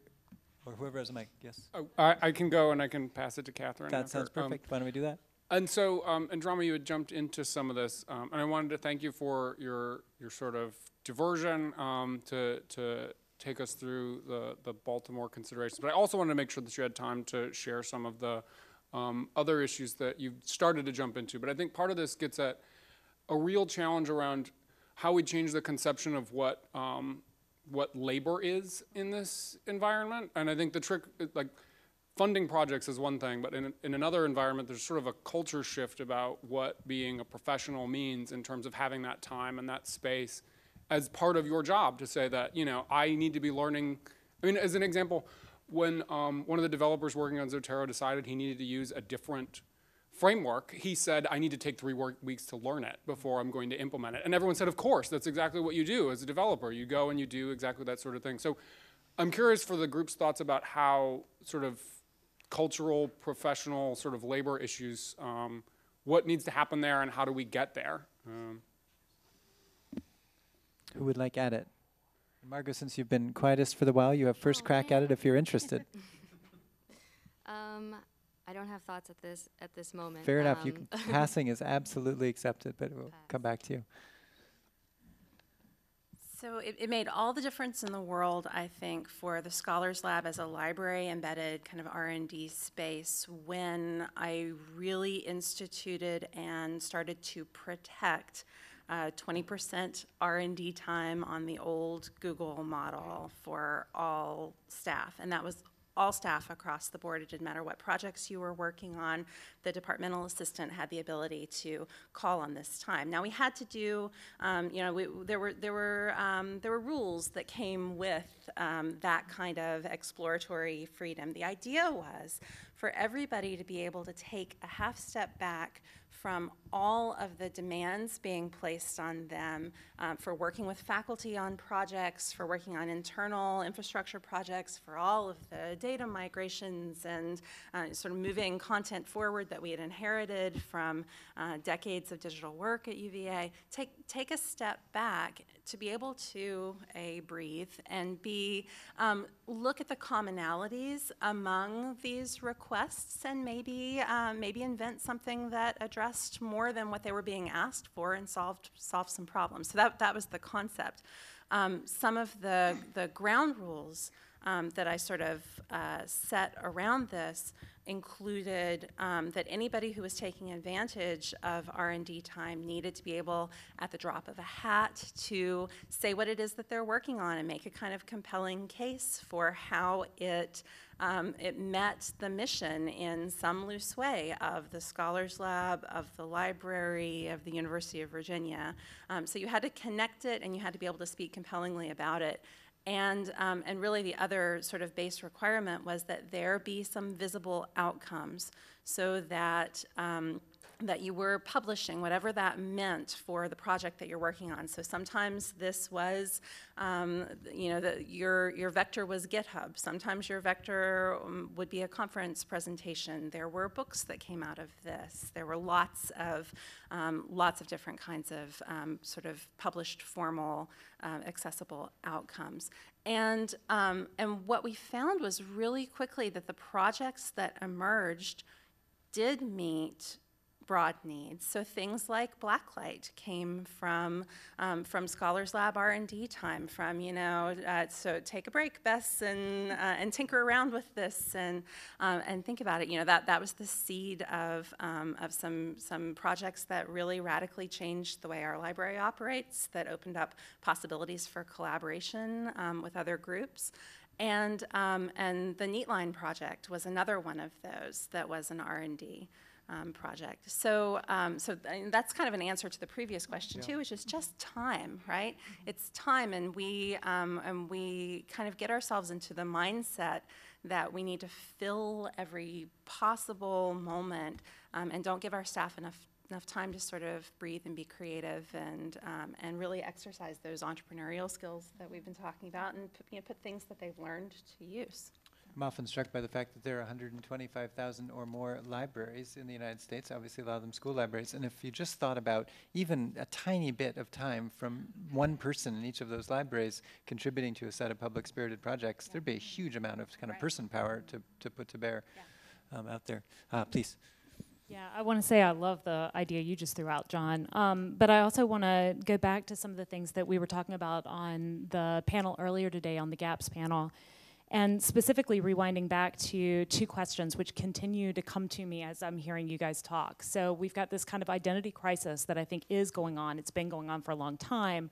Or whoever has a mic, yes. Oh, I, I can go and I can pass it to Katherine. That after. sounds Um, perfect. Why don't we do that? And so, um, Andrama, you had jumped into some of this, um, and I wanted to thank you for your your sort of diversion um, to to take us through the the Baltimore considerations. But I also wanted to make sure that you had time to share some of the um, other issues that you've started to jump into. But I think part of this gets at a real challenge around how we change the conception of what um, what labor is in this environment. And I think the trick, like funding projects is one thing, but in, in another environment, there's sort of a culture shift about what being a professional means in terms of having that time and that space as part of your job to say that, you know, I need to be learning. I mean, as an example, when um, one of the developers working on Zotero decided he needed to use a different framework, he said, I need to take three work weeks to learn it before I'm going to implement it. And everyone said, of course, that's exactly what you do as a developer. You go and you do exactly that sort of thing. So I'm curious for the group's thoughts about how sort of cultural, professional, sort of labor issues, um, what needs to happen there and how do we get there? Um, Who would like at it? Margo, since you've been quietest for the while, you have first Oh, crack at it if you're interested. Um, I don't have thoughts at this at this moment. Fair enough. You Um, can, passing is absolutely accepted, but we'll come back to you. So it, it made all the difference in the world, I think, for the Scholars Lab as a library-embedded kind of R&D space when I really instituted and started to protect uh, 20% R&D time on the old Google model for all staff, and that was all staff across the board. It didn't matter what projects you were working on. The departmental assistant had the ability to call on this time. Now we had to do, um, you know, we, there were there were um, there were rules that came with um, that kind of exploratory freedom. The idea was for everybody to be able to take a half step back from all of the demands being placed on them um, for working with faculty on projects, for working on internal infrastructure projects, for all of the data migrations and uh, sort of moving content forward that we had inherited from uh, decades of digital work at UVA. Take, take a step back to be able to A, breathe, and B, um, look at the commonalities among these requests and maybe, um, maybe invent something that addressed more than what they were being asked for and solved, solved some problems. So that, that was the concept. Um, some of the, the ground rules um, that I sort of uh, set around this included um, that anybody who was taking advantage of R&D time needed to be able, at the drop of a hat, to say what it is that they're working on and make a kind of compelling case for how it um, it met the mission in some loose way of the Scholars Lab, of the library, of the University of Virginia. Um, so you had to connect it and you had to be able to speak compellingly about it. And, um, and really the other sort of base requirement was that there be some visible outcomes so that, um, that you were publishing, whatever that meant for the project that you're working on. So sometimes this was, um, you know, the, your, your vector was GitHub. Sometimes your vector um, would be a conference presentation. There were books that came out of this. There were lots of, um, lots of different kinds of um, sort of published formal uh, accessible outcomes. And, um, and what we found was really quickly that the projects that emerged did meet broad needs. So things like Blacklight came from um, from Scholars Lab R&D time, from you know, uh, so take a break, Bess, and uh, and tinker around with this and um, and think about it. You know that that was the seed of um, of some some projects that really radically changed the way our library operates. That opened up possibilities for collaboration um, with other groups. And, um, and the Neatline project was another one of those that was an R&D um, project. So, um, so th- that's kind of an answer to the previous question too, which is just time, right? It's time, and we um, and we kind of get ourselves into the mindset that we need to fill every possible moment, um, and don't give our staff enough enough time to sort of breathe and be creative and um, and really exercise those entrepreneurial skills that we've been talking about and put, you know, put things that they've learned to use. I'm often struck by the fact that there are 125,000 or more libraries in the United States, obviously a lot of them school libraries. And if you just thought about even a tiny bit of time from one person in each of those libraries contributing to a set of public spirited projects, there'd be a huge amount of kind of Right. person power to, to put to bear um, out there. Uh, please. Yeah, I want to say I love the idea you just threw out, John. Um, but I also want to go back to some of the things that we were talking about on the panel earlier today on the GAPS panel. And specifically rewinding back to two questions which continue to come to me as I'm hearing you guys talk. So we've got this kind of identity crisis that I think is going on. It's been going on for a long time.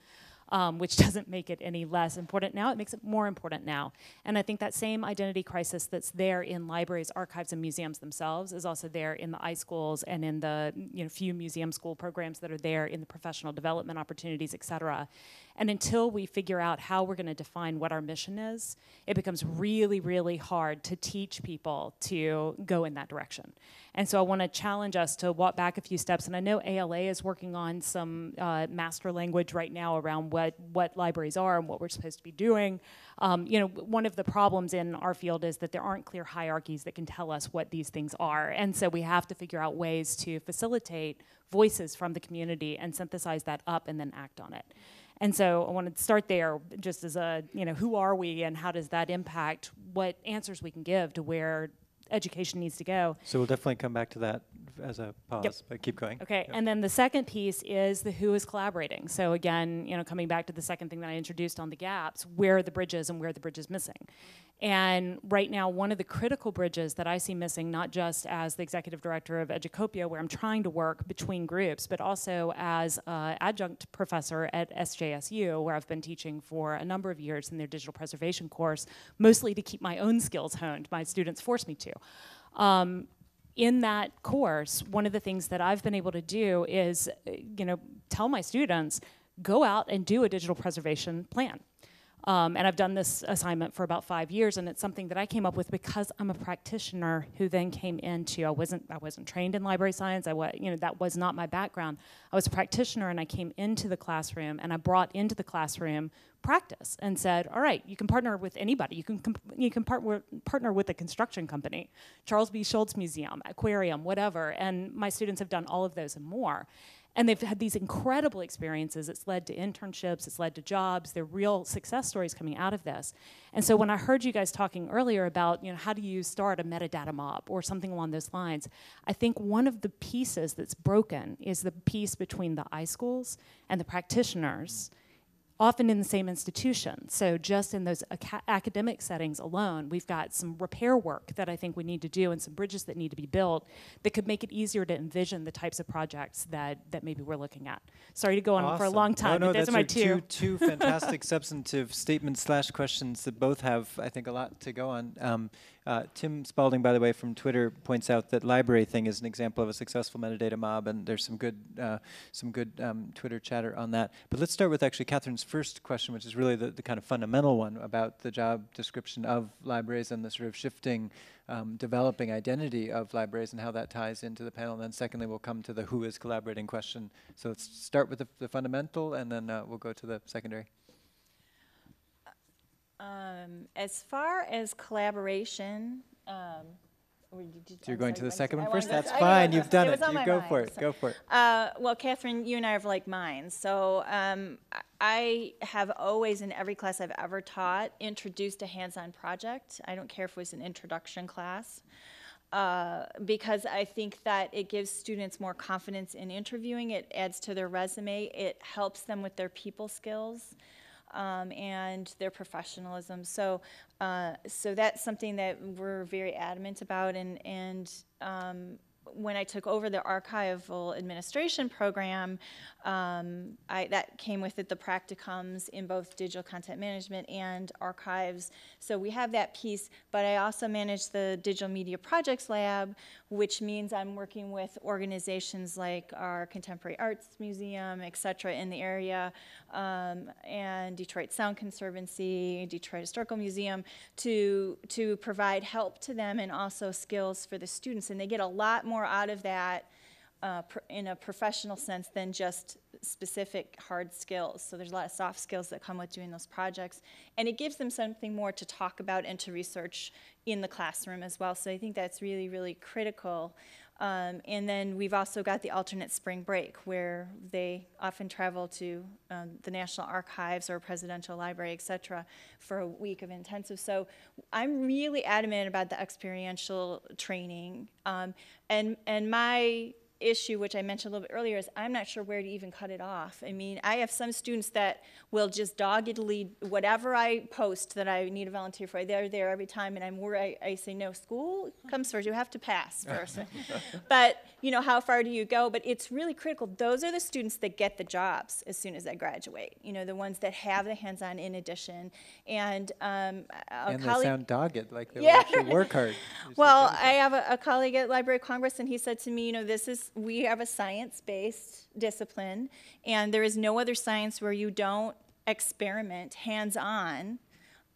Um, which doesn't make it any less important now. It makes it more important now. And I think that same identity crisis that's there in libraries, archives, and museums themselves is also there in the iSchools and in the you know few museum school programs that are there in the professional development opportunities, et cetera. And until we figure out how we're going to define what our mission is, it becomes really, really hard to teach people to go in that direction. And so I want to challenge us to walk back a few steps. And I know ALA is working on some uh, master language right now around what, what libraries are and what we're supposed to be doing. Um, you know, one of the problems in our field is that there aren't clear hierarchies that can tell us what these things are. And so we have to figure out ways to facilitate voices from the community and synthesize that up and then act on it. And so I want to start there just as a, you know, who are we and how does that impact what answers we can give to where education needs to go. So we'll definitely come back to that as a pause, but keep going. Okay, Yep. and then the second piece is the who is collaborating. So again, you know, coming back to the second thing that I introduced on the gaps, where are the bridges and where are the bridges missing? And right now, one of the critical bridges that I see missing, not just as the executive director of Educopia, where I'm trying to work between groups, but also as uh, adjunct professor at SJSU, where I've been teaching for a number of years in their digital preservation course, mostly to keep my own skills honed. My students force me to. Um, in that course, one of the things that I've been able to do is, you know, tell my students, go out and do a digital preservation plan. Um, and I've done this assignment for about five years, and it's something that I came up with because I'm a practitioner who then came into. I wasn't I wasn't trained in library science. I was you know that was not my background. I was a practitioner, and I came into the classroom, and I brought into the classroom practice and said, all right, you can partner with anybody. You can you can partner partner with a construction company, Charles B. Schulz Museum, aquarium, whatever. And my students have done all of those and more. And they've had these incredible experiences. It's led to internships, it's led to jobs. They're real success stories coming out of this. And so when I heard you guys talking earlier about, you know, how do you start a metadata mob or something along those lines, I think one of the pieces that's broken is the piece between the iSchools and the practitioners often in the same institution. So just in those aca- academic settings alone, we've got some repair work that I think we need to do and some bridges that need to be built that could make it easier to envision the types of projects that, that maybe we're looking at. Sorry to go on for a long time, No, no, but those are my two. two, two fantastic substantive statements slash questions that both have, I think, a lot to go on. Um, uh, Tim Spalding, by the way, from Twitter, points out that LibraryThing is an example of a successful metadata mob, and there's some good, uh, some good um, Twitter chatter on that. But let's start with actually Katherine's first question, which is really the, the kind of fundamental one about the job description of libraries and the sort of shifting, um, developing identity of libraries and how that ties into the panel. And then secondly, we'll come to the who is collaborating question. So let's start with the, the fundamental, and then uh, we'll go to the secondary. Um, as far as collaboration, um, or did you- So you're I'm going sorry, to the second one first? That's fine. You've done It it. was on You my go mind, for it. so- Go for it. Uh, well, Katherine, you and I have like minds. So um, I- I have always, in every class I've ever taught, introduced a hands-on project. I don't care if it was an introduction class. Uh, because I think that it gives students more confidence in interviewing. It adds to their resume. It helps them with their people skills um, and their professionalism. So, uh, so that's something that we're very adamant about. And and um, when I took over the archival administration program, um, I, that came with it the practicums in both digital content management and archives. So we have that piece, but I also manage the Digital Media Projects Lab, which means I'm working with organizations like our Contemporary Arts Museum, et cetera, in the area, um, and Detroit Sound Conservancy, Detroit Historical Museum, to, to provide help to them and also skills for the students. And they get a lot more out of that uh, in a professional sense than just specific hard skills. So there's a lot of soft skills that come with doing those projects, and it gives them something more to talk about and to research in the classroom as well. So I think that's really, really critical. Um, and then we've also got the alternate spring break where they often travel to um, the National Archives or Presidential Library, et cetera, for a week of intensive. So I'm really adamant about the experiential training. Um, and, and my issue, which I mentioned a little bit earlier, is I'm not sure where to even cut it off. I mean, I have some students that will just doggedly, whatever I post that I need a volunteer for, they're there every time, and I'm worried. I, say, no, school comes first. You have to pass first. but you know, how far do you go? But it's really critical. Those are the students that get the jobs as soon as they graduate. You know, the ones that have the hands-on in addition. And um, and they sound dogged, like they Yeah. actually work hard. Well, I have a, a colleague at Library of Congress, and he said to me, you know, this is, we have a science-based discipline, and there is no other science where you don't experiment hands-on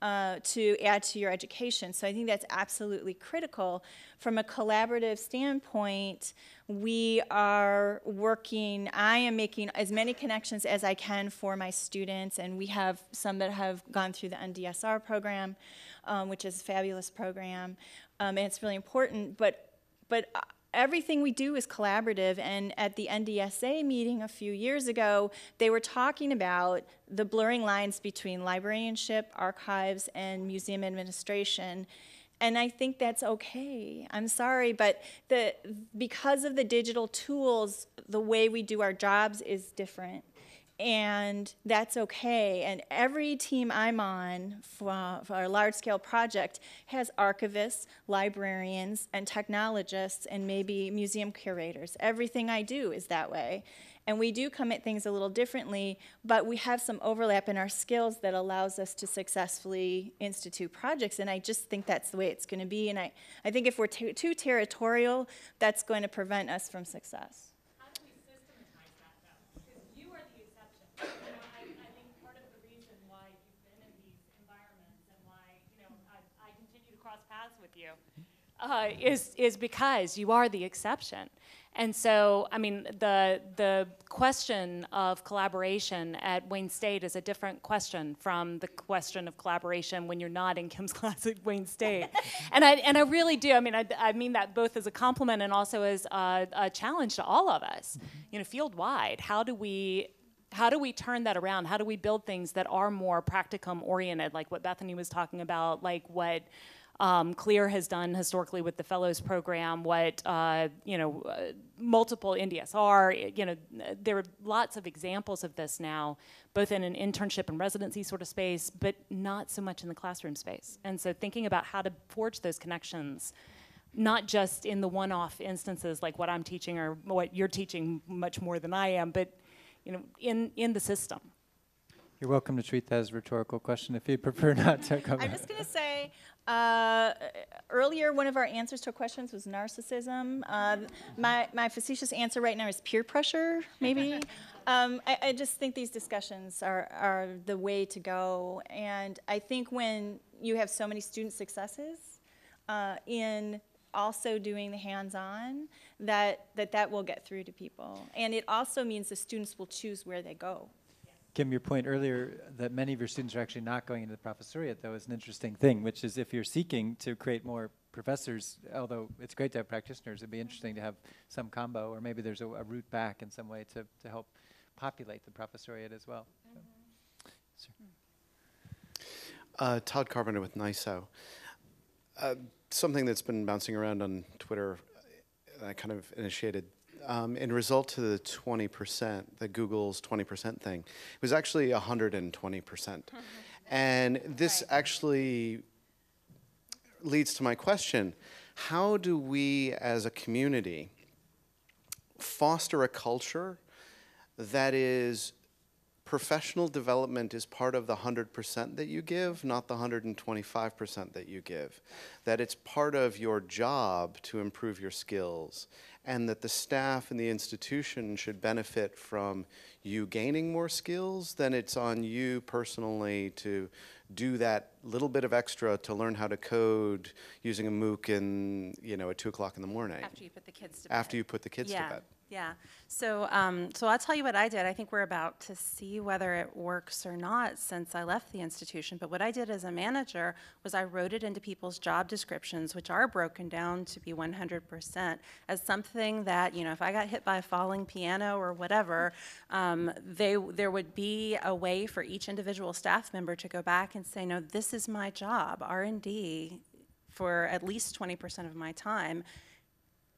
uh, to add to your education. So I think that's absolutely critical. From a collaborative standpoint, we are working, I am making as many connections as I can for my students, and we have some that have gone through the NDSR program, um, which is a fabulous program, um, and it's really important. But, but everything we do is collaborative, and at the NDSA meeting a few years ago, they were talking about the blurring lines between librarianship, archives, and museum administration. And I think that's okay. I'm sorry, but the because of the digital tools, the way we do our jobs is different. And that's okay. And every team I'm on for, for a large scale project has archivists, librarians, and technologists, and maybe museum curators. Everything I do is that way. And we do come at things a little differently, but we have some overlap in our skills that allows us to successfully institute projects. And I just think that's the way it's going to be. And I, I think if we're too territorial, that's going to prevent us from success. How do we systematize that though? Because you are the exception. You know, I, I think part of the reason why you've been in these environments and why, you know, I, I continue to cross paths with you uh, is, is because you are the exception. And so, I mean, the, the question of collaboration at Wayne State is a different question from the question of collaboration when you're not in Kim's class at Wayne State. and, I, and I really do. I mean, I, I mean that both as a compliment and also as a, a challenge to all of us, you know, field wide. How do we how do we turn that around? How do we build things that are more practicum oriented, like what Bethany was talking about, like what um, CLIR has done historically with the Fellows Program, what uh, you know, uh, multiple NDSR. You know, there are lots of examples of this now, both in an internship and residency sort of space, but not so much in the classroom space. And so, thinking about how to forge those connections not just in the one-off instances like what I'm teaching or what you're teaching much more than I am, but you know, in in the system. You're welcome to treat that as a rhetorical question if you prefer not to come. I'm just going to say, uh, earlier, one of our answers to questions was narcissism. Uh, my, my facetious answer right now is peer pressure, maybe. um, I, I just think these discussions are, are the way to go. And I think when you have so many student successes uh, in also doing the hands-on, that, that that will get through to people. And it also means the students will choose where they go. Kim, your point earlier that many of your students are actually not going into the professoriate, though, is an interesting thing, which is if you're seeking to create more professors, although it's great to have practitioners, it'd be interesting to have some combo, or maybe there's a, a route back in some way to, to help populate the professoriate as well. So. Uh, Todd Carpenter with NISO. Uh, something that's been bouncing around on Twitter, uh, I kind of initiated. Um, in result to the 20%, the Google's 20% thing, it was actually 120%. percent And this actually leads to my question how do we as a community foster a culture that is professional development is part of the 100% that you give, not the 125% that you give. That it's part of your job to improve your skills, and that the staff and the institution should benefit from you gaining more skills, then it's on you personally to do that little bit of extra to learn how to code using a MOOC in, you know, at 2 o'clock in the morning. After you put the kids to bed. After you put the kids Yeah. to bed. Yeah. So, um, so I'll tell you what I did. I think we're about to see whether it works or not since I left the institution. But what I did as a manager was I wrote it into people's job descriptions, which are broken down to be 100% as something that you know, if I got hit by a falling piano or whatever, um, they there would be a way for each individual staff member to go back and say, no, this is my job, R and D, for at least 20% of my time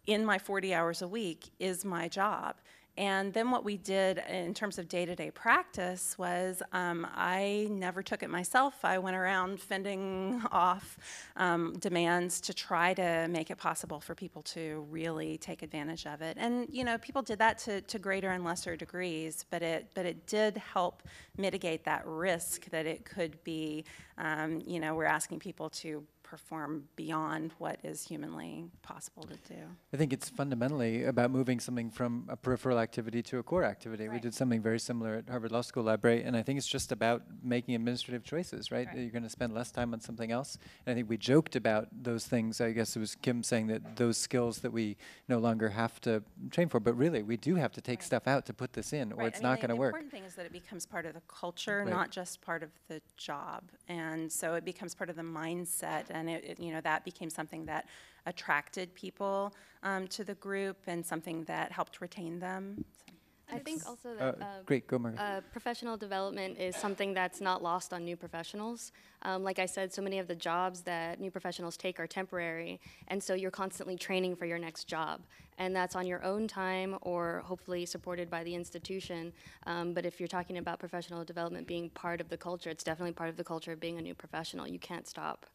in my 40 hours a week is my job. And then what we did in terms of day to day practice was um, I never took it myself. I went around fending off um, demands to try to make it possible for people to really take advantage of it. And, you know, people did that to, to greater and lesser degrees, but it, but it did help mitigate that risk that it could be, um, you know, we're asking people to perform beyond what is humanly possible to do. I think it's fundamentally about moving something from a peripheral activity to a core activity. We did something very similar at Harvard Law School Library, and I think it's just about making administrative choices, right? Right. You're going to spend less time on something else. And I think we joked about those things. I guess it was Kim saying that those skills that we no longer have to train for, but really we do have to take Right. stuff out to put this in, or Right, it's I mean, not going to The work. important thing is that it becomes part of the culture, Right. not just part of the job. And so it becomes part of the mindset, and it, it- you know, that became something that attracted people um, to the group and something that helped retain them. So- I think also Uh, that uh, great, go uh, professional development is something that's not lost on new professionals. Um, like I said, so many of the jobs that new professionals take are temporary, and so you're constantly training for your next job. And that's on your own time or hopefully supported by the institution. Um, but if you're talking about professional development being part of the culture, it's definitely part of the culture of being a new professional. You can't stop.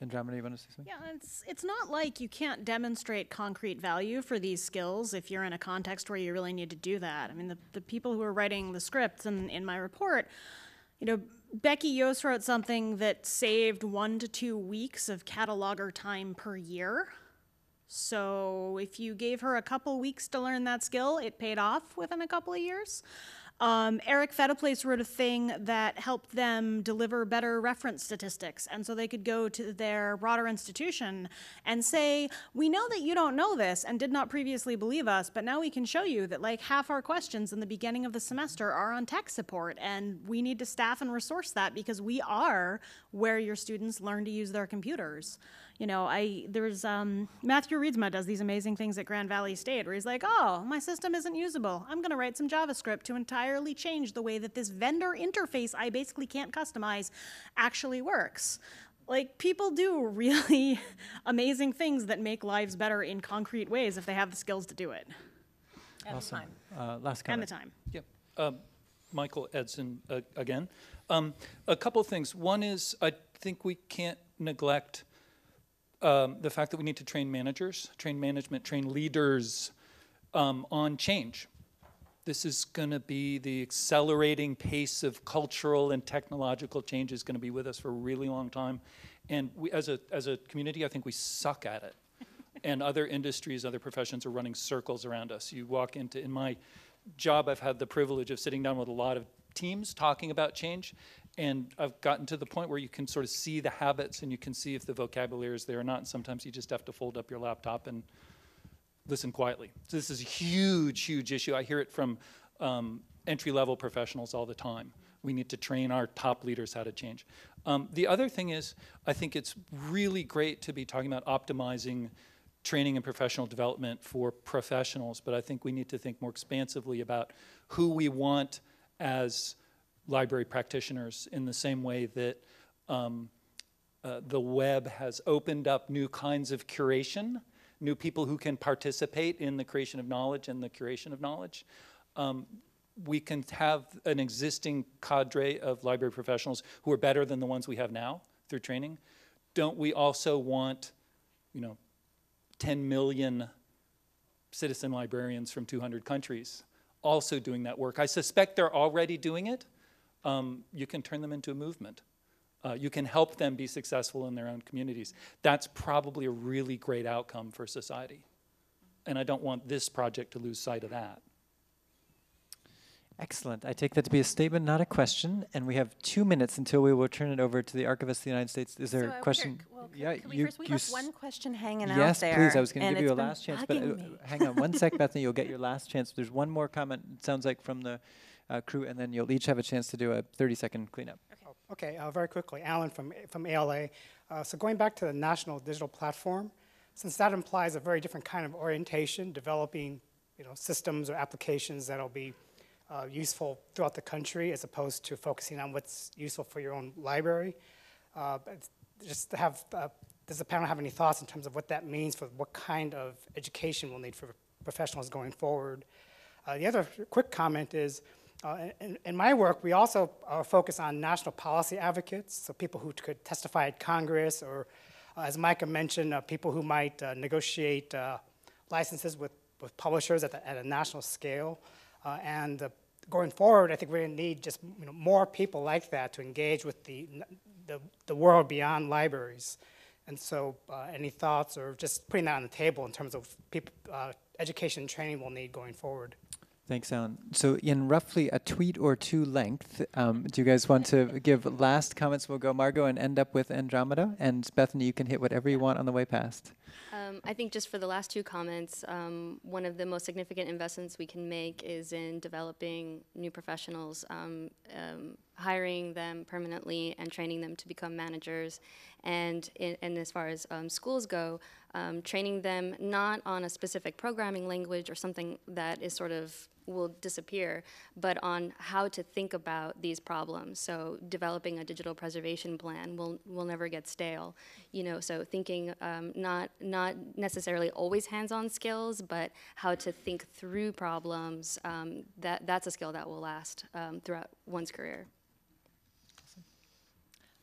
Andromeda, you want to say something? Yeah, it's it's not like you can't demonstrate concrete value for these skills if you're in a context where you really need to do that. I mean, the, the people who are writing the scripts and in my report, you know, Becky Yoose wrote something that saved one to two weeks of cataloger time per year. So if you gave her a couple weeks to learn that skill, it paid off within a couple of years. Um, Eric Phetteplace wrote a thing that helped them deliver better reference statistics. And so they could go to their broader institution and say, We know that you don't know this and did not previously believe us, but now we can show you that like half our questions in the beginning of the semester are on tech support. And we need to staff and resource that because we are where your students learn to use their computers. You know, I there's um, Matthew Reidsma does these amazing things at Grand Valley State where he's like, oh, my system isn't usable. I'm going to write some JavaScript to entirely change the way that this vendor interface I basically can't customize actually works. Like people do really amazing things that make lives better in concrete ways if they have the skills to do it awesome. Uh, last and the comment. time. Yep. Um, Michael Edson uh, again. Um, a couple of things. One is I think we can't neglect um, the fact that we need to train managers, train management, train leaders um, on change. This is going to be the accelerating pace of cultural and technological change is going to be with us for a really long time. And we, as, a, as a community, I think we suck at it. and other industries, other professions are running circles around us. You walk into, in my job, I've had the privilege of sitting down with a lot of teams talking about change. And I've gotten to the point where you can sort of see the habits and you can see if the vocabulary is there or not. And sometimes you just have to fold up your laptop and listen quietly. So this is a huge, huge issue. I hear it from um, entry-level professionals all the time. We need to train our top leaders how to change. Um, the other thing is, I think it's really great to be talking about optimizing training and professional development for professionals, but I think we need to think more expansively about who we want as library practitioners in the same way that um, uh, the web has opened up new kinds of curation, new people who can participate in the creation of knowledge and the curation of knowledge. Um, we can have an existing cadre of library professionals who are better than the ones we have now through training. Don't we also want, you know, 10 million citizen librarians from 200 countries also doing that work? I suspect they're already doing it. Um, you can turn them into a movement. Uh, you can help them be successful in their own communities. That's probably a really great outcome for society. And I don't want this project to lose sight of that. Excellent. I take that to be a statement, not a question. And we have two minutes until we will turn it over to the Archivist of the United States. Is there So I a wonder- question? well, could- yeah, could we you, first- we you left s- one question hanging out there. yes, please. I was going to give you a last chance, but uh, hang on one sec, Bethany. You'll get your last chance. There's one more comment. It sounds like from the uh, crew, and then you'll each have a chance to do a 30-second cleanup. Okay, uh, very quickly, Alan from, from ALA. Uh, so going back to the National Digital Platform, since that implies a very different kind of orientation, developing you know, systems or applications that'll be uh, useful throughout the country as opposed to focusing on what's useful for your own library. Uh, just to have, uh, does the panel have any thoughts in terms of what that means for what kind of education we'll need for professionals going forward? Uh, the other quick comment is, uh, in, in my work, we also uh, focus on national policy advocates, so people who could testify at Congress, or uh, as Micah mentioned, uh, people who might uh, negotiate uh, licenses with, with publishers at, the, at a national scale. And going forward, I think we're going to need just you know, more people like that to engage with the, the, the world beyond libraries. And so, any thoughts or just putting that on the table in terms of people, education and training we'll need going forward? Thanks, Alan. So in roughly a tweet or two length, um, do you guys want to give last comments? We'll go Margo and end up with Andromeda. And Bethany, you can hit whatever you want on the way past. Um, I think just for the last two comments, um, one of the most significant investments we can make is in developing new professionals, um, um, hiring them permanently and training them to become managers. And, in, and as far as um, schools go, um, training them not on a specific programming language or something that is sort of will disappear, but on how to think about these problems. So developing a digital preservation plan will will never get stale, you know. So thinking um, not not necessarily always hands-on skills, but how to think through problems. Um, that that's a skill that will last um, throughout one's career.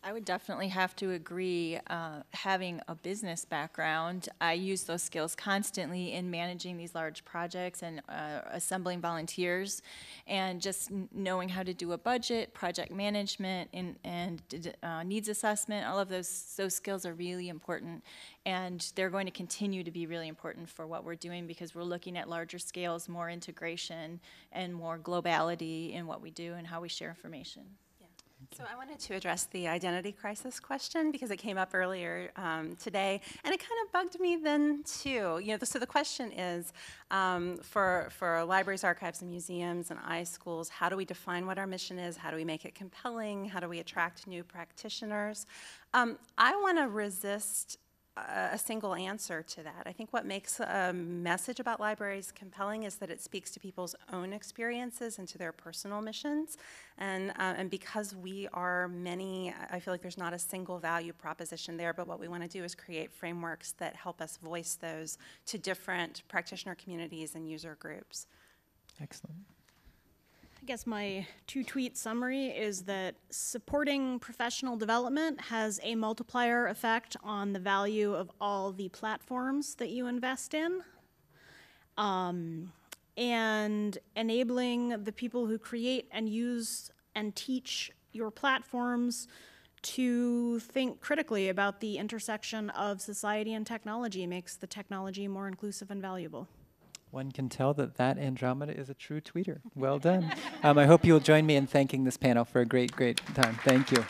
I would definitely have to agree. Uh, having a business background, I use those skills constantly in managing these large projects and uh, assembling volunteers, and just knowing how to do a budget, project management, and, and uh, needs assessment. All of those those skills are really important, and they're going to continue to be really important for what we're doing because we're looking at larger scales, more integration, and more globality in what we do and how we share information. So I wanted to address the identity crisis question because it came up earlier um, today, and it kind of bugged me then too. You know, so the question is, um, for for libraries, archives, and museums, and iSchools, how do we define what our mission is? How do we make it compelling? How do we attract new practitioners? Um, I want to resist a single answer to that. I think what makes a message about libraries compelling is that it speaks to people's own experiences and to their personal missions. And, uh, and because we are many, I feel like there's not a single value proposition there, but what we want to do is create frameworks that help us voice those to different practitioner communities and user groups. Excellent. I guess my two tweet summary is that supporting professional development has a multiplier effect on the value of all the platforms that you invest in. Um, and enabling the people who create and use and teach your platforms to think critically about the intersection of society and technology makes the technology more inclusive and valuable. One can tell that that Andromeda is a true tweeter. Well done. um, I hope you'll join me in thanking this panel for a great, great time. Thank you.